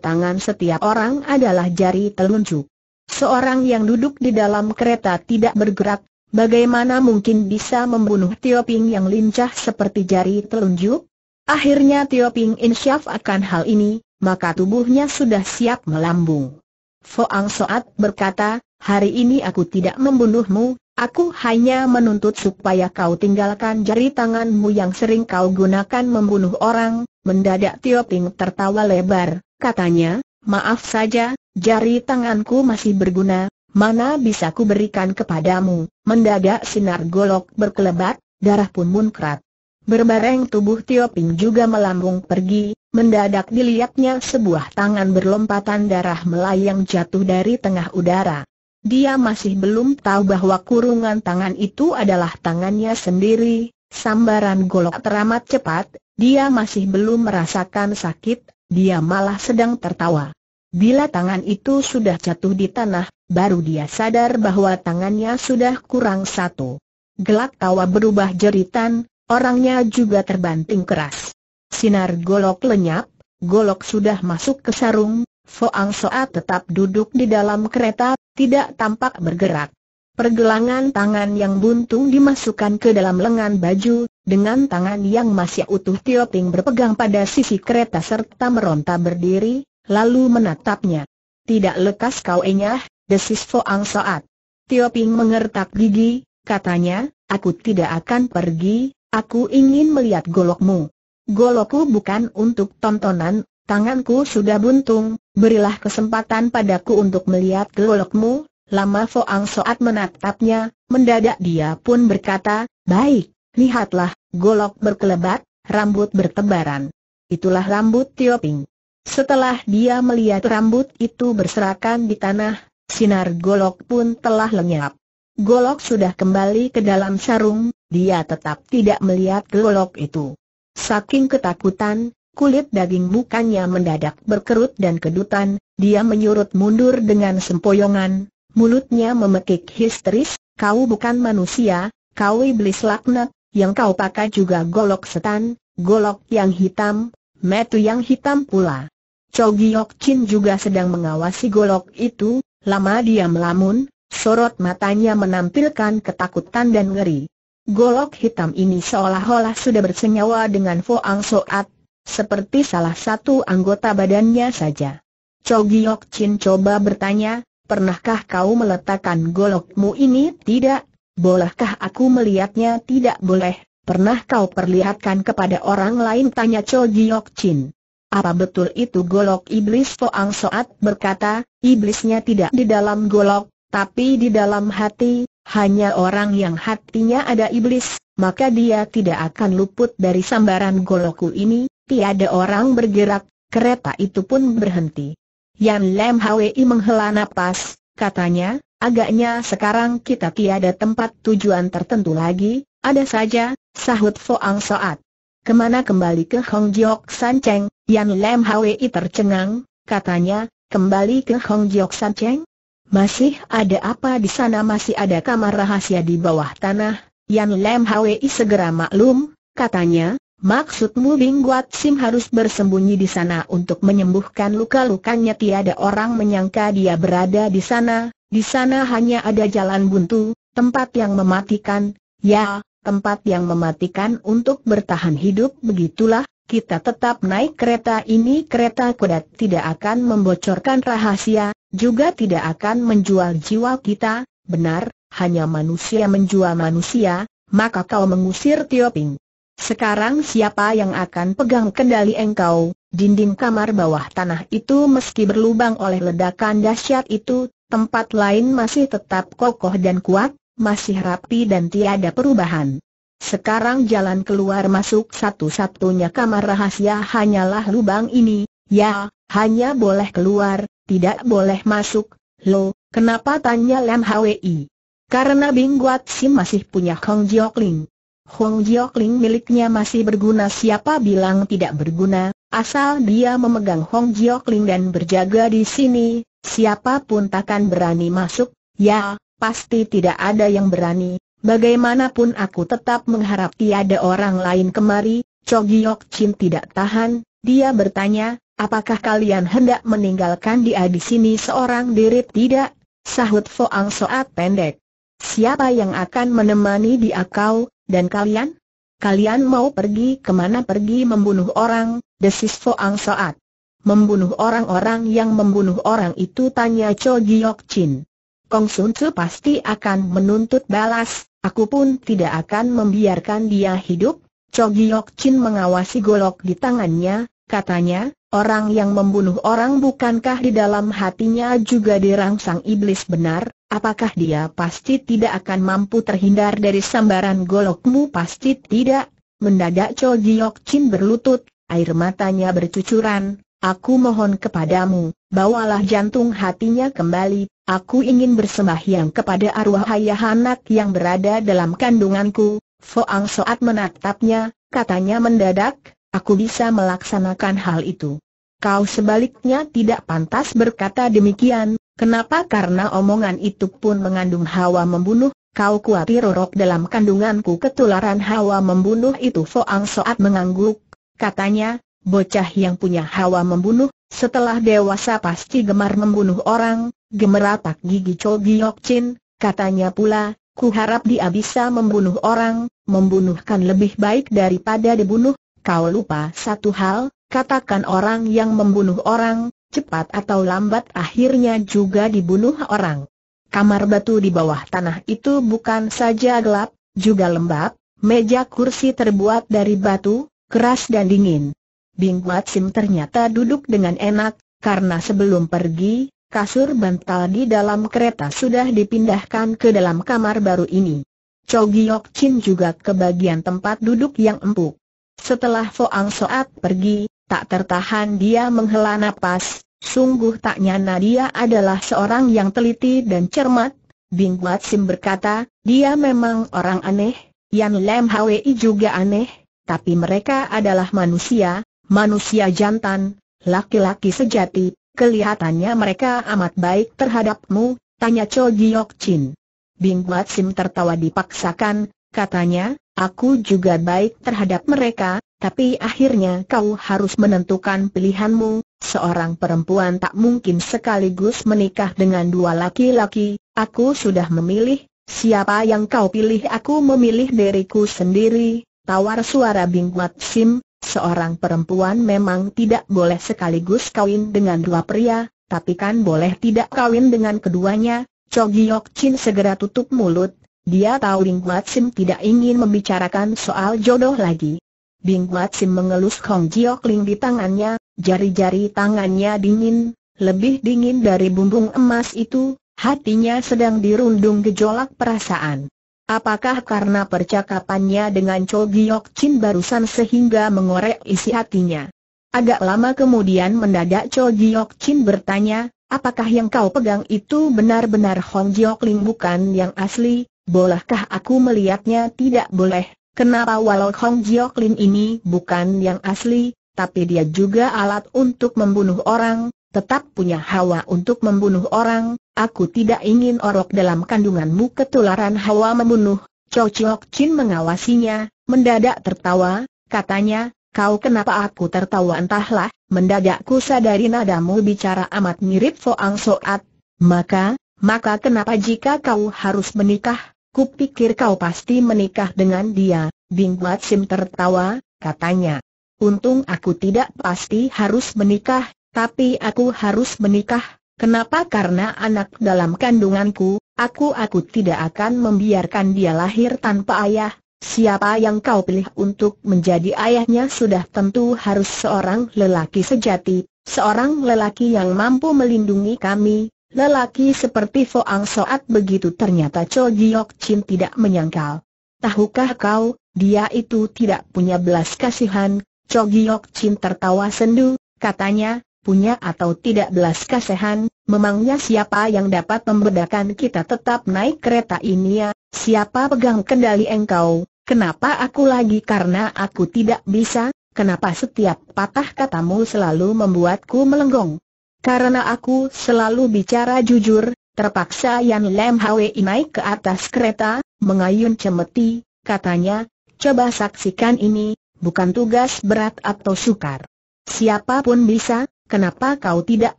A: tangan setiap orang adalah jari telunjuk. Seorang yang duduk di dalam kereta tidak bergerak, bagaimana mungkin bisa membunuh Tio Ping yang lincah seperti jari telunjuk? Akhirnya Tio Ping insyaf akan hal ini, maka tubuhnya sudah siap melambung. Foang Soat berkata, hari ini aku tidak membunuhmu, aku hanya menuntut supaya kau tinggalkan jari tanganmu yang sering kau gunakan membunuh orang, mendadak Tio Ping tertawa lebar, katanya, maaf saja, jari tanganku masih berguna, mana bisa ku berikan kepadamu, mendadak sinar golok berkelebat, darah pun munkrat. Berbareng tubuh Tio Ping juga melambung pergi, mendadak dilihatnya sebuah tangan berlompatan darah melayang jatuh dari tengah udara. dia masih belum tahu bahwa kurungan tangan itu adalah tangannya sendiri, sambaran golok teramat cepat, dia masih belum merasakan sakit, dia malah sedang tertawa. Bila tangan itu sudah jatuh di tanah, baru dia sadar bahwa tangannya sudah kurang satu. Gelak tawa berubah jeritan, orangnya juga terbanting keras. Sinar golok lenyap, golok sudah masuk ke sarung, Foang Soat tetap duduk di dalam kereta, tidak tampak bergerak. Pergelangan tangan yang buntung dimasukkan ke dalam lengan baju, dengan tangan yang masih utuh Tio Ping berpegang pada sisi kereta serta meronta berdiri, lalu menatapnya. Tidak lekas kau enyah, desis Foang Soat. Tio Ping mengertak gigi, katanya, aku tidak akan pergi, aku ingin melihat golokmu. Golokku bukan untuk tontonan, tanganku sudah buntung, berilah kesempatan padaku untuk melihat golokmu. Lama Foang Soat menatapnya, mendadak dia pun berkata, baik, lihatlah, golok berkelebat, rambut bertebaran. Itulah rambut Tioping. Setelah dia melihat rambut itu berserakan di tanah, sinar golok pun telah lenyap. Golok sudah kembali ke dalam sarung, dia tetap tidak melihat golok itu. Saking ketakutan, kulit daging mukanya mendadak berkerut dan kedutan, dia menyurut mundur dengan sempoyongan, mulutnya memekik histeris, kau bukan manusia, kau iblis laknat, yang kau pakai juga golok setan, golok yang hitam, metu yang hitam pula. Chogiok Chin juga sedang mengawasi golok itu, lama dia melamun, sorot matanya menampilkan ketakutan dan ngeri. Golok hitam ini seolah-olah sudah bersenyawa dengan Foang Soat, seperti salah satu anggota badannya saja. Chogiok Chin coba bertanya, pernahkah kau meletakkan golokmu ini? Tidak. Bolehkah aku melihatnya? Tidak boleh. Pernah kau perlihatkan kepada orang lain? Tanya Chogiok Chin. Apa betul itu golok iblis Foang Soat berkata, iblisnya tidak di dalam golok, tapi di dalam hati, hanya orang yang hatinya ada iblis, maka dia tidak akan luput dari sambaran golokku ini, Tiada orang bergerak, kereta itu pun berhenti. Yan Lem Hwi menghela napas, katanya, agaknya sekarang kita tiada tempat tujuan tertentu lagi, ada saja, sahut Foang Soat. Ke mana kembali ke Hong Jiok San Cheng, Yan Lem Hwi tercengang, katanya, kembali ke Hong Jiok San Cheng? Masih ada apa di sana? Masih ada kamar rahasia di bawah tanah, Yan Lem Hwi segera maklum, katanya, Maksudmu Bing Guat Sim harus bersembunyi di sana untuk menyembuhkan luka-lukanya. Tiada orang menyangka dia berada di sana, di sana hanya ada jalan buntu, tempat yang mematikan, ya, tempat yang mematikan untuk bertahan hidup. Begitulah, kita tetap naik kereta ini kereta kuda tidak akan membocorkan rahasia, juga tidak akan menjual jiwa kita, benar, hanya manusia menjual manusia, maka kau mengusir Tioping. Sekarang siapa yang akan pegang kendali engkau? Dinding kamar bawah tanah itu meski berlubang oleh ledakan dahsyat itu, tempat lain masih tetap kokoh dan kuat, masih rapi dan tiada perubahan. Sekarang jalan keluar masuk satu-satunya kamar rahasia hanyalah lubang ini, ya, hanya boleh keluar, tidak boleh masuk. Lo, kenapa tanya Lam Hwi? Karena Bing Guat Sim masih punya Hong Jiok Ling. Hong Jiokling miliknya masih berguna siapa bilang tidak berguna, asal dia memegang Hong Jiokling dan berjaga di sini, siapa pun takkan berani masuk, ya, pasti tidak ada yang berani, bagaimanapun aku tetap mengharap tiada orang lain kemari, Chogiok Chin tidak tahan, dia bertanya, apakah kalian hendak meninggalkan dia di sini seorang diri tidak? Sahut Foang Soat pendek. Siapa yang akan menemani dia kau, dan kalian? Kalian mau pergi ke mana pergi membunuh orang, desis Foang Soat. Membunuh orang-orang yang membunuh orang itu tanya Cho Giok Chin. Kong Sun Tzu pasti akan menuntut balas, aku pun tidak akan membiarkan dia hidup. Cho Giok Chin mengawasi golok di tangannya, katanya, orang yang membunuh orang bukankah di dalam hatinya juga dirangsang iblis benar, Apakah dia pasti tidak akan mampu terhindar dari sambaran golokmu? Pasti tidak. Mendadak Cho Giok Chin berlutut, air matanya bercucuran, aku mohon kepadamu, bawalah jantung hatinya kembali, aku ingin bersembahyang kepada arwah ayah anak yang berada dalam kandunganku. Foang Soat menatapnya, katanya mendadak, aku bisa melaksanakan hal itu. Kau sebaliknya tidak pantas berkata demikian, kenapa? Karena omongan itu pun mengandung hawa membunuh, kau khawatir rorok dalam kandunganku ketularan hawa membunuh itu. Foang Soat mengangguk, katanya, bocah yang punya hawa membunuh, setelah dewasa pasti gemar membunuh orang, gemeratak gigi Cho Giok Chin, katanya pula, ku harap dia bisa membunuh orang, membunuhkan lebih baik daripada dibunuh, kau lupa satu hal, katakan orang yang membunuh orang, cepat atau lambat akhirnya juga dibunuh orang. Kamar batu di bawah tanah itu bukan saja gelap, juga lembab, meja kursi terbuat dari batu, keras dan dingin. Bing Sim ternyata duduk dengan enak, karena sebelum pergi, kasur bantal di dalam kereta sudah dipindahkan ke dalam kamar baru ini. Chow Giok Chin juga ke bagian tempat duduk yang empuk. Setelah Foang Soat pergi, tak tertahan dia menghela napas, sungguh tak nyana dia adalah seorang yang teliti dan cermat. Bing Wat Sim berkata, dia memang orang aneh, Yan Lam Hwi juga aneh, tapi mereka adalah manusia, manusia jantan, laki-laki sejati, kelihatannya mereka amat baik terhadapmu, tanya Cho Giok Chin. Bing Wat Sim tertawa dipaksakan, katanya, aku juga baik terhadap mereka, tapi akhirnya kau harus menentukan pilihanmu, seorang perempuan tak mungkin sekaligus menikah dengan dua laki-laki, aku sudah memilih, siapa yang kau pilih aku memilih diriku sendiri, tawar suara Bing Wat Sim, seorang perempuan memang tidak boleh sekaligus kawin dengan dua pria, tapi kan boleh tidak kawin dengan keduanya. Cho Giok Chin segera tutup mulut, dia tahu Bing Wat Sim tidak ingin membicarakan soal jodoh lagi. Bing Wat Sim mengelus Kong Jiok Ling di tangannya, jari-jari tangannya dingin, lebih dingin dari bumbung emas itu, hatinya sedang dirundung gejolak perasaan. Apakah karena percakapannya dengan Cho Giok Chin barusan sehingga mengorek isi hatinya? Agak lama kemudian mendadak Cho Giok Chin bertanya, apakah yang kau pegang itu benar-benar Hong Jiok Ling bukan yang asli, bolehkah aku melihatnya? Tidak boleh, kenapa walau Hong Jiok Ling ini bukan yang asli, tapi dia juga alat untuk membunuh orang, tetap punya hawa untuk membunuh orang, aku tidak ingin orok dalam kandunganmu ketularan hawa membunuh. Chow Chok Chin mengawasinya, mendadak tertawa, katanya, kau kenapa aku tertawa entahlah, mendadak ku sadari nadamu bicara amat mirip Foang Soat, maka, maka kenapa jika kau harus menikah, kupikir kau pasti menikah dengan dia, Bing Wat Sim tertawa, katanya. Untung aku tidak pasti harus menikah, tapi aku harus menikah, kenapa? Karena anak dalam kandunganku, aku aku tidak akan membiarkan dia lahir tanpa ayah. Siapa yang kau pilih untuk menjadi ayahnya sudah tentu harus seorang lelaki sejati, seorang lelaki yang mampu melindungi kami, lelaki seperti Foang Soat begitu ternyata Cho Giok Chin tidak menyangkal. Tahukah kau, dia itu tidak punya belas kasihan, Cho Giok Chin tertawa sendu, katanya, punya atau tidak belas kasihan, memangnya siapa yang dapat membedakan kita tetap naik kereta ini ya, siapa pegang kendali engkau, kenapa aku lagi? Karena aku tidak bisa, kenapa setiap patah katamu selalu membuatku melenggong. Karena aku selalu bicara jujur, terpaksa Yan Lem Hwi naik ke atas kereta, mengayun cemeti, katanya, coba saksikan ini, bukan tugas berat atau sukar. Siapa pun bisa, Kenapa kau tidak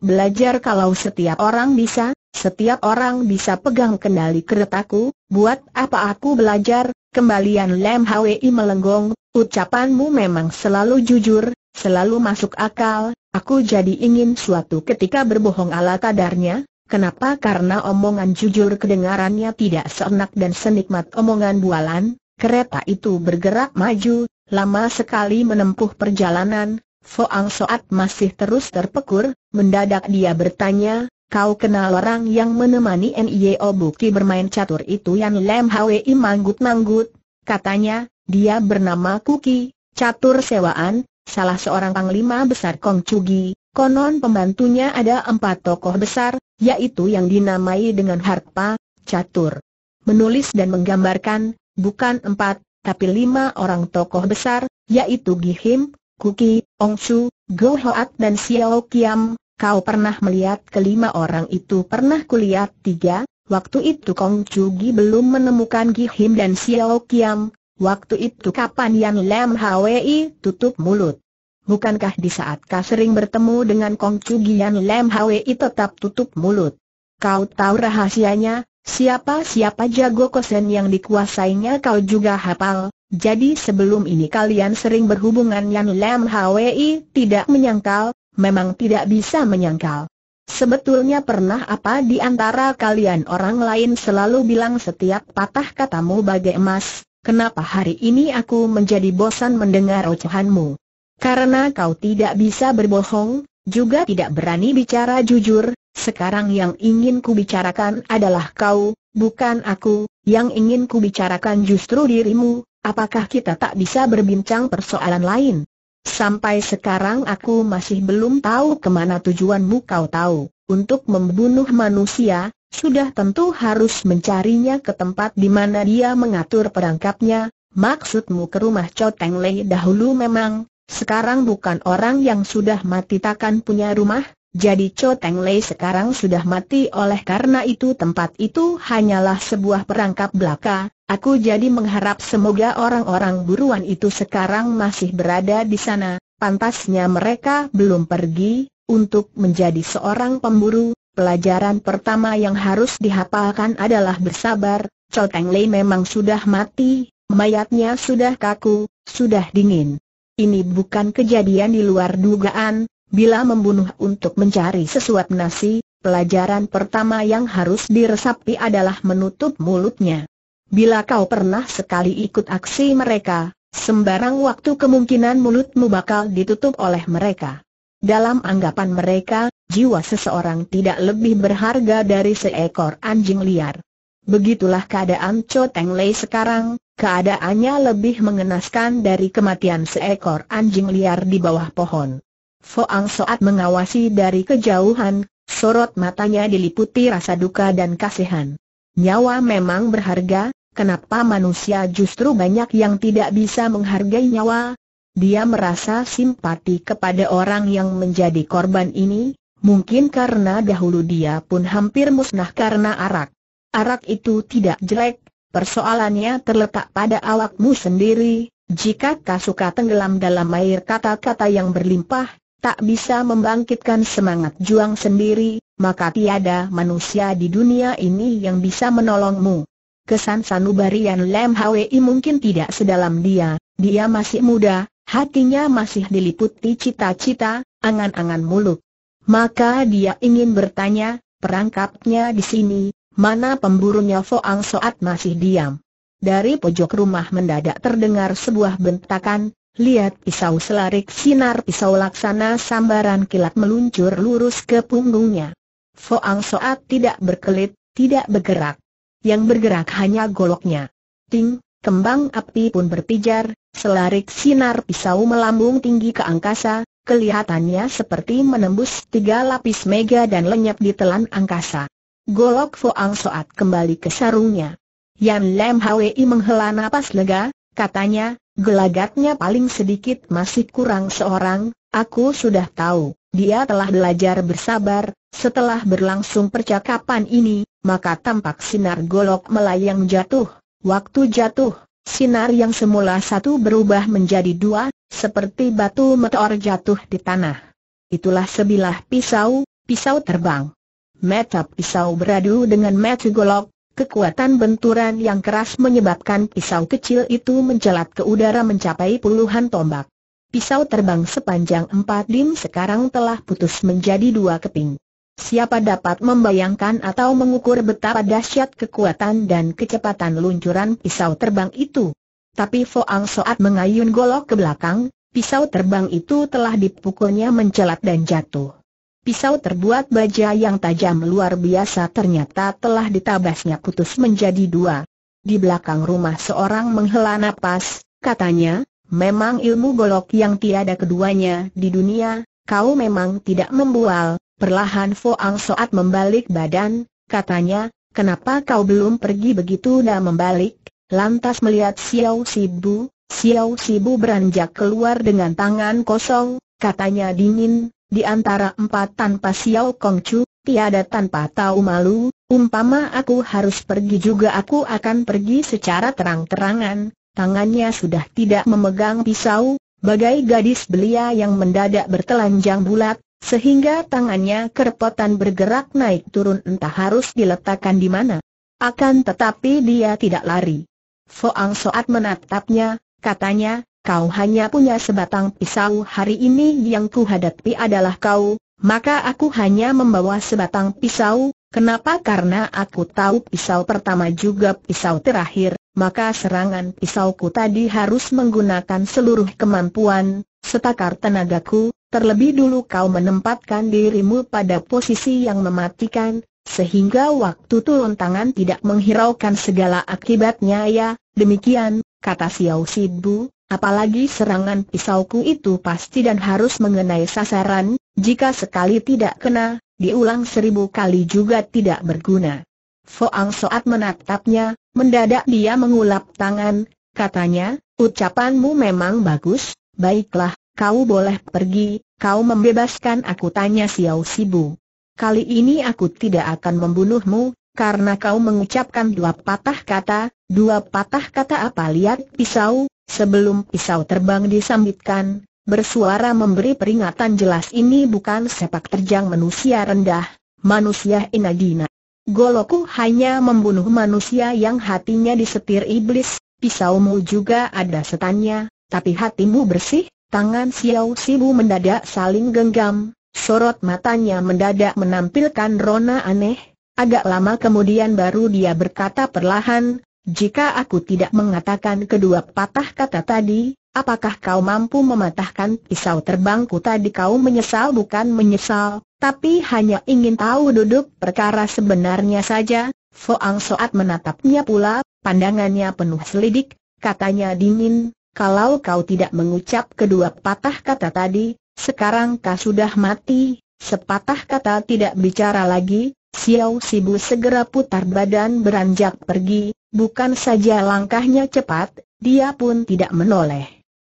A: belajar kalau setiap orang bisa, setiap orang bisa pegang kendali keretaku, buat apa aku belajar? Kembalian Lem Hwi melenggong, ucapanmu memang selalu jujur, selalu masuk akal, aku jadi ingin suatu ketika berbohong ala kadarnya, kenapa? Karena omongan jujur kedengarannya tidak seenak dan senikmat omongan bualan, kereta itu bergerak maju, lama sekali menempuh perjalanan, Foang Soat masih terus terpekur, mendadak dia bertanya, kau kenal orang yang menemani N.I.O. Buki bermain catur itu Yan Lem Hwi manggut-manggut, katanya, dia bernama Kuki, catur sewaan, salah seorang panglima besar Kong Chugi, Konon pembantunya ada empat tokoh besar, yaitu yang dinamai dengan Harpa, Catur, menulis dan menggambarkan, bukan empat, tapi lima orang tokoh besar, yaitu Gihim, Kuki, Ongsu, Go Hoat dan Xiao Kiam. Kau pernah melihat kelima orang itu pernah kulihat tiga, waktu itu Kong Chugi belum menemukan Gihim dan Xiao Kiam, waktu itu kapan Yan Lam Hwi tutup mulut. Bukankah di saat kau sering bertemu dengan Kong Chugian Lem Hwi tetap tutup mulut? Kau tahu rahasianya, siapa-siapa jago kosen yang dikuasainya kau juga hafal, jadi sebelum ini kalian sering berhubungan Yan Lem Hwi tidak menyangkal, memang tidak bisa menyangkal. Sebetulnya pernah apa di antara kalian orang lain selalu bilang setiap patah katamu bagai emas, kenapa hari ini aku menjadi bosan mendengar ocehanmu? Karena kau tidak bisa berbohong, juga tidak berani bicara jujur, sekarang yang ingin kubicarakan adalah kau, bukan aku, yang ingin kubicarakan justru dirimu, apakah kita tak bisa berbincang persoalan lain? Sampai sekarang aku masih belum tahu ke mana tujuanmu kau tahu, untuk membunuh manusia, sudah tentu harus mencarinya ke tempat di mana dia mengatur perangkapnya, maksudmu ke rumah Choteng Lei dahulu memang, sekarang bukan orang yang sudah mati takkan punya rumah, jadi Cho Teng Lei sekarang sudah mati oleh karena itu tempat itu hanyalah sebuah perangkap belaka, aku jadi mengharap semoga orang-orang buruan itu sekarang masih berada di sana, pantasnya mereka belum pergi, untuk menjadi seorang pemburu, pelajaran pertama yang harus dihafalkan adalah bersabar, Cho Teng Lei memang sudah mati, mayatnya sudah kaku, sudah dingin. Ini bukan kejadian di luar dugaan, bila membunuh untuk mencari sesuap nasi, pelajaran pertama yang harus diresapi adalah menutup mulutnya. Bila kau pernah sekali ikut aksi mereka, sembarang waktu kemungkinan mulutmu bakal ditutup oleh mereka. Dalam anggapan mereka, jiwa seseorang tidak lebih berharga dari seekor anjing liar. Begitulah keadaan Cho Teng Lei sekarang, Keadaannya lebih mengenaskan dari kematian seekor anjing liar di bawah pohon. Foang Soat mengawasi dari kejauhan, sorot matanya diliputi rasa duka dan kasihan. Nyawa memang berharga, kenapa manusia justru banyak yang tidak bisa menghargai nyawa? Dia merasa simpati kepada orang yang menjadi korban ini, mungkin karena dahulu dia pun hampir musnah karena arak. Arak itu tidak jelek, Persoalannya terletak pada awakmu sendiri, jika kau suka tenggelam dalam air kata-kata yang berlimpah, tak bisa membangkitkan semangat juang sendiri, maka tiada manusia di dunia ini yang bisa menolongmu. Kesan sanubarian Lem Hwi mungkin tidak sedalam dia, dia masih muda, hatinya masih diliputi cita-cita, angan-angan muluk. Maka dia ingin bertanya, perangkapnya di sini, Mana pemburunya Foang Soat masih diam. Dari pojok rumah mendadak terdengar sebuah bentakan, lihat pisau selarik sinar pisau laksana sambaran kilat meluncur lurus ke punggungnya. Foang Soat tidak berkelit, tidak bergerak. Yang bergerak hanya goloknya. Ting, kembang api pun berpijar, selarik sinar pisau melambung tinggi ke angkasa, kelihatannya seperti menembus tiga lapis mega dan lenyap di telan angkasa. Golok Foang Soat kembali ke sarungnya. Yan Lam Hwi menghela napas lega, katanya, gelagatnya paling sedikit masih kurang seorang, aku sudah tahu, dia telah belajar bersabar, setelah berlangsung percakapan ini, maka tampak sinar golok melayang jatuh, waktu jatuh, sinar yang semula satu berubah menjadi dua, seperti batu meteor jatuh di tanah. Itulah sebilah pisau, pisau terbang. Mata pisau beradu dengan mata golok, kekuatan benturan yang keras menyebabkan pisau kecil itu mencelat ke udara mencapai puluhan tombak. Pisau terbang sepanjang empat dim sekarang telah putus menjadi dua keping. Siapa dapat membayangkan atau mengukur betapa dahsyat kekuatan dan kecepatan luncuran pisau terbang itu? Tapi Foang Soat mengayun golok ke belakang, pisau terbang itu telah dipukulnya mencelat dan jatuh. Pisau terbuat baja yang tajam luar biasa ternyata telah ditabasnya putus menjadi dua. Di belakang rumah seorang menghela napas, katanya, memang ilmu golok yang tiada keduanya di dunia, kau memang tidak membual, perlahan Foang Soat membalik badan, katanya, kenapa kau belum pergi begitu dan membalik, lantas melihat Xiao Sibu, Xiao Sibu beranjak keluar dengan tangan kosong, katanya dingin, di antara empat tanpa Xiao Kongcu, tiada tanpa tahu malu, umpama aku harus pergi juga aku akan pergi secara terang-terangan, tangannya sudah tidak memegang pisau, bagai gadis belia yang mendadak bertelanjang bulat, sehingga tangannya kerepotan bergerak naik turun entah harus diletakkan di mana. Akan tetapi dia tidak lari. Foang Soat menatapnya, katanya, kau hanya punya sebatang pisau hari ini yang kuhadapi adalah kau, maka aku hanya membawa sebatang pisau, kenapa? Karena aku tahu pisau pertama juga pisau terakhir, maka serangan pisauku tadi harus menggunakan seluruh kemampuan, setakar tenagaku, terlebih dulu kau menempatkan dirimu pada posisi yang mematikan, sehingga waktu turun tangan tidak menghiraukan segala akibatnya ya, demikian, kata Xiao Sibu, Apalagi serangan pisauku itu pasti dan harus mengenai sasaran, jika sekali tidak kena, diulang seribu kali juga tidak berguna. Foang Soat menatapnya, mendadak dia mengulap tangan, katanya, ucapanmu memang bagus, baiklah, kau boleh pergi, kau membebaskan aku tanya Xiao Sibu. Kali ini aku tidak akan membunuhmu, karena kau mengucapkan dua patah kata, dua patah kata apa lihat pisau, Sebelum pisau terbang disambitkan, bersuara memberi peringatan jelas ini bukan sepak terjang manusia rendah, manusia inagina. Goloku hanya membunuh manusia yang hatinya disetir iblis, pisaumu juga ada setannya, tapi hatimu bersih, tangan Xiao Sibu mendadak saling genggam, sorot matanya mendadak menampilkan rona aneh, agak lama kemudian baru dia berkata perlahan, jika aku tidak mengatakan kedua patah kata tadi, apakah kau mampu mematahkan pisau terbangku tadi? Kau menyesal bukan menyesal, tapi hanya ingin tahu duduk perkara sebenarnya saja, Foang Soat menatapnya pula, pandangannya penuh selidik, katanya dingin, kalau kau tidak mengucap kedua patah kata tadi, sekarang kau sudah mati, sepatah kata tidak bicara lagi, Xiao Sibu segera putar badan beranjak pergi, Bukan saja langkahnya cepat, dia pun tidak menoleh.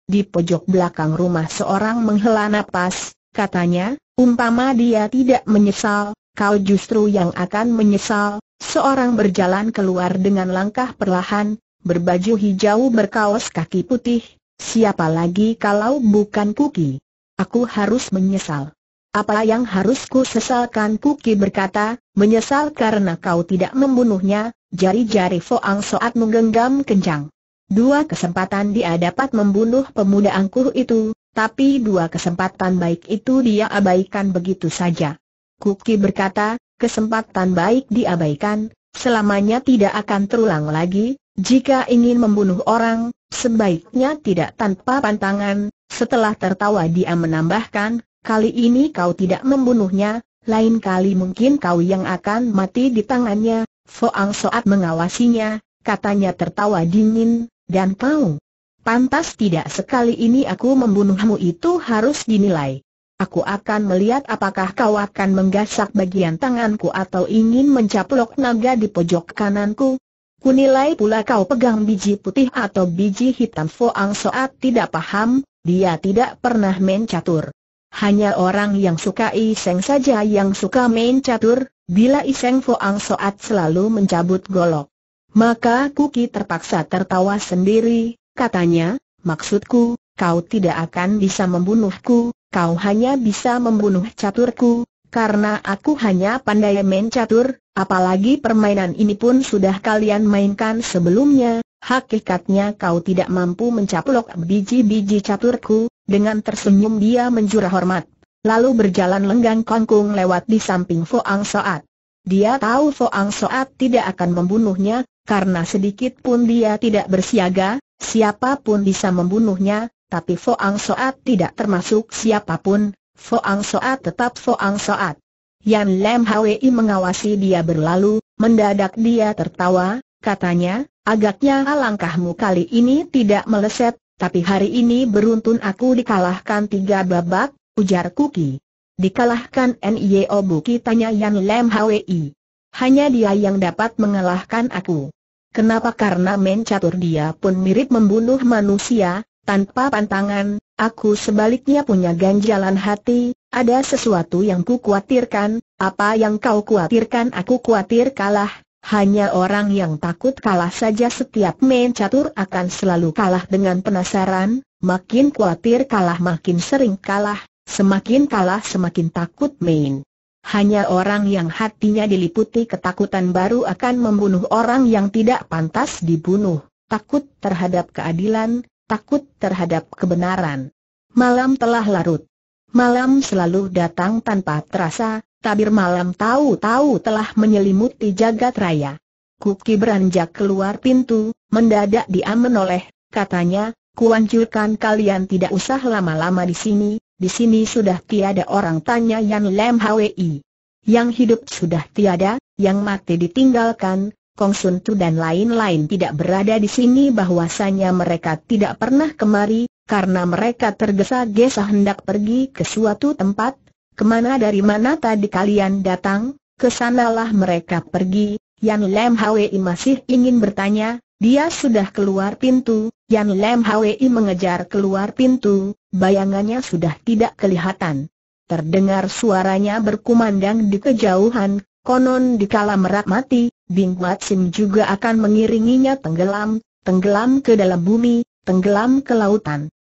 A: Di pojok belakang rumah seorang menghela napas, katanya, umpama dia tidak menyesal, kau justru yang akan menyesal. Seorang berjalan keluar dengan langkah perlahan, berbaju hijau berkaos kaki putih, siapa lagi kalau bukan Kuki? Aku harus menyesal. Apa yang harus ku sesalkan Kuki berkata, menyesal karena kau tidak membunuhnya, Jari-jari Foang Soat menggenggam kencang. Dua kesempatan dia dapat membunuh pemuda angkuh itu, tapi dua kesempatan baik itu dia abaikan begitu saja. Kuki berkata, kesempatan baik diabaikan, selamanya tidak akan terulang lagi, jika ingin membunuh orang, sebaiknya tidak tanpa pantangan, setelah tertawa dia menambahkan, kali ini kau tidak membunuhnya, lain kali mungkin kau yang akan mati di tangannya, Foang Soat mengawasinya, katanya tertawa dingin, dan kau? Pantas tidak sekali ini aku membunuhmu itu harus dinilai. Aku akan melihat apakah kau akan menggasak bagian tanganku atau ingin mencaplok naga di pojok kananku. Kunilai pula kau pegang biji putih atau biji hitam Foang Soat tidak paham, dia tidak pernah main catur. Hanya orang yang suka iseng saja yang suka main catur, Bila Iseng Foang Soat selalu mencabut golok. Maka Kuki terpaksa tertawa sendiri, katanya, maksudku, kau tidak akan bisa membunuhku, kau hanya bisa membunuh caturku, karena aku hanya pandai main catur, apalagi permainan ini pun sudah kalian mainkan sebelumnya, hakikatnya kau tidak mampu mencaplok biji-biji caturku, dengan tersenyum dia menjurah hormat. Lalu berjalan lenggang kongkung lewat di samping Foang Soat. Dia tahu Foang Soat tidak akan membunuhnya, karena sedikit pun dia tidak bersiaga, siapa pun bisa membunuhnya, tapi Foang Soat tidak termasuk siapa pun, Foang Soat tetap Foang Soat. Yan Lem Hwi mengawasi dia berlalu, mendadak dia tertawa, katanya, agaknya langkahmu kali ini tidak meleset, tapi hari ini beruntun aku dikalahkan tiga babak, ujar Kuki. Dikalahkan Nio Buki tanya Yan Lam Hwi. Hanya dia yang dapat mengalahkan aku. Kenapa karena main catur dia pun mirip membunuh manusia, tanpa pantangan, aku sebaliknya punya ganjalan hati, ada sesuatu yang ku khawatirkan, apa yang kau khawatirkan aku khawatir kalah, hanya orang yang takut kalah saja setiap main catur akan selalu kalah dengan penasaran, makin khawatir kalah makin sering kalah, Semakin kalah semakin takut main. Hanya orang yang hatinya diliputi ketakutan baru akan membunuh orang yang tidak pantas dibunuh, takut terhadap keadilan, takut terhadap kebenaran. Malam telah larut. Malam selalu datang tanpa terasa, tabir malam tahu-tahu telah menyelimuti jagat raya. Kuki beranjak keluar pintu, mendadak dia menoleh, katanya, kuanjurkan kalian tidak usah lama-lama di sini, di sini sudah tiada orang tanya Yan Lam Hwi. Yang hidup sudah tiada, yang mati ditinggalkan, Kong Sun Tu dan lain-lain tidak berada di sini. Bahwasanya mereka tidak pernah kemari, karena mereka tergesa-gesa hendak pergi ke suatu tempat, ke mana dari mana tadi kalian datang, ke sanalah mereka pergi, Yan Lam Hwi masih ingin bertanya, dia sudah keluar pintu, Yan Lam Hwi mengejar keluar pintu, bayangannya sudah tidak kelihatan. Terdengar suaranya berkumandang di kejauhan, konon dikala merak mati, Bing Wat Sim juga akan mengiringinya tenggelam, tenggelam ke dalam bumi, tenggelam ke lautan.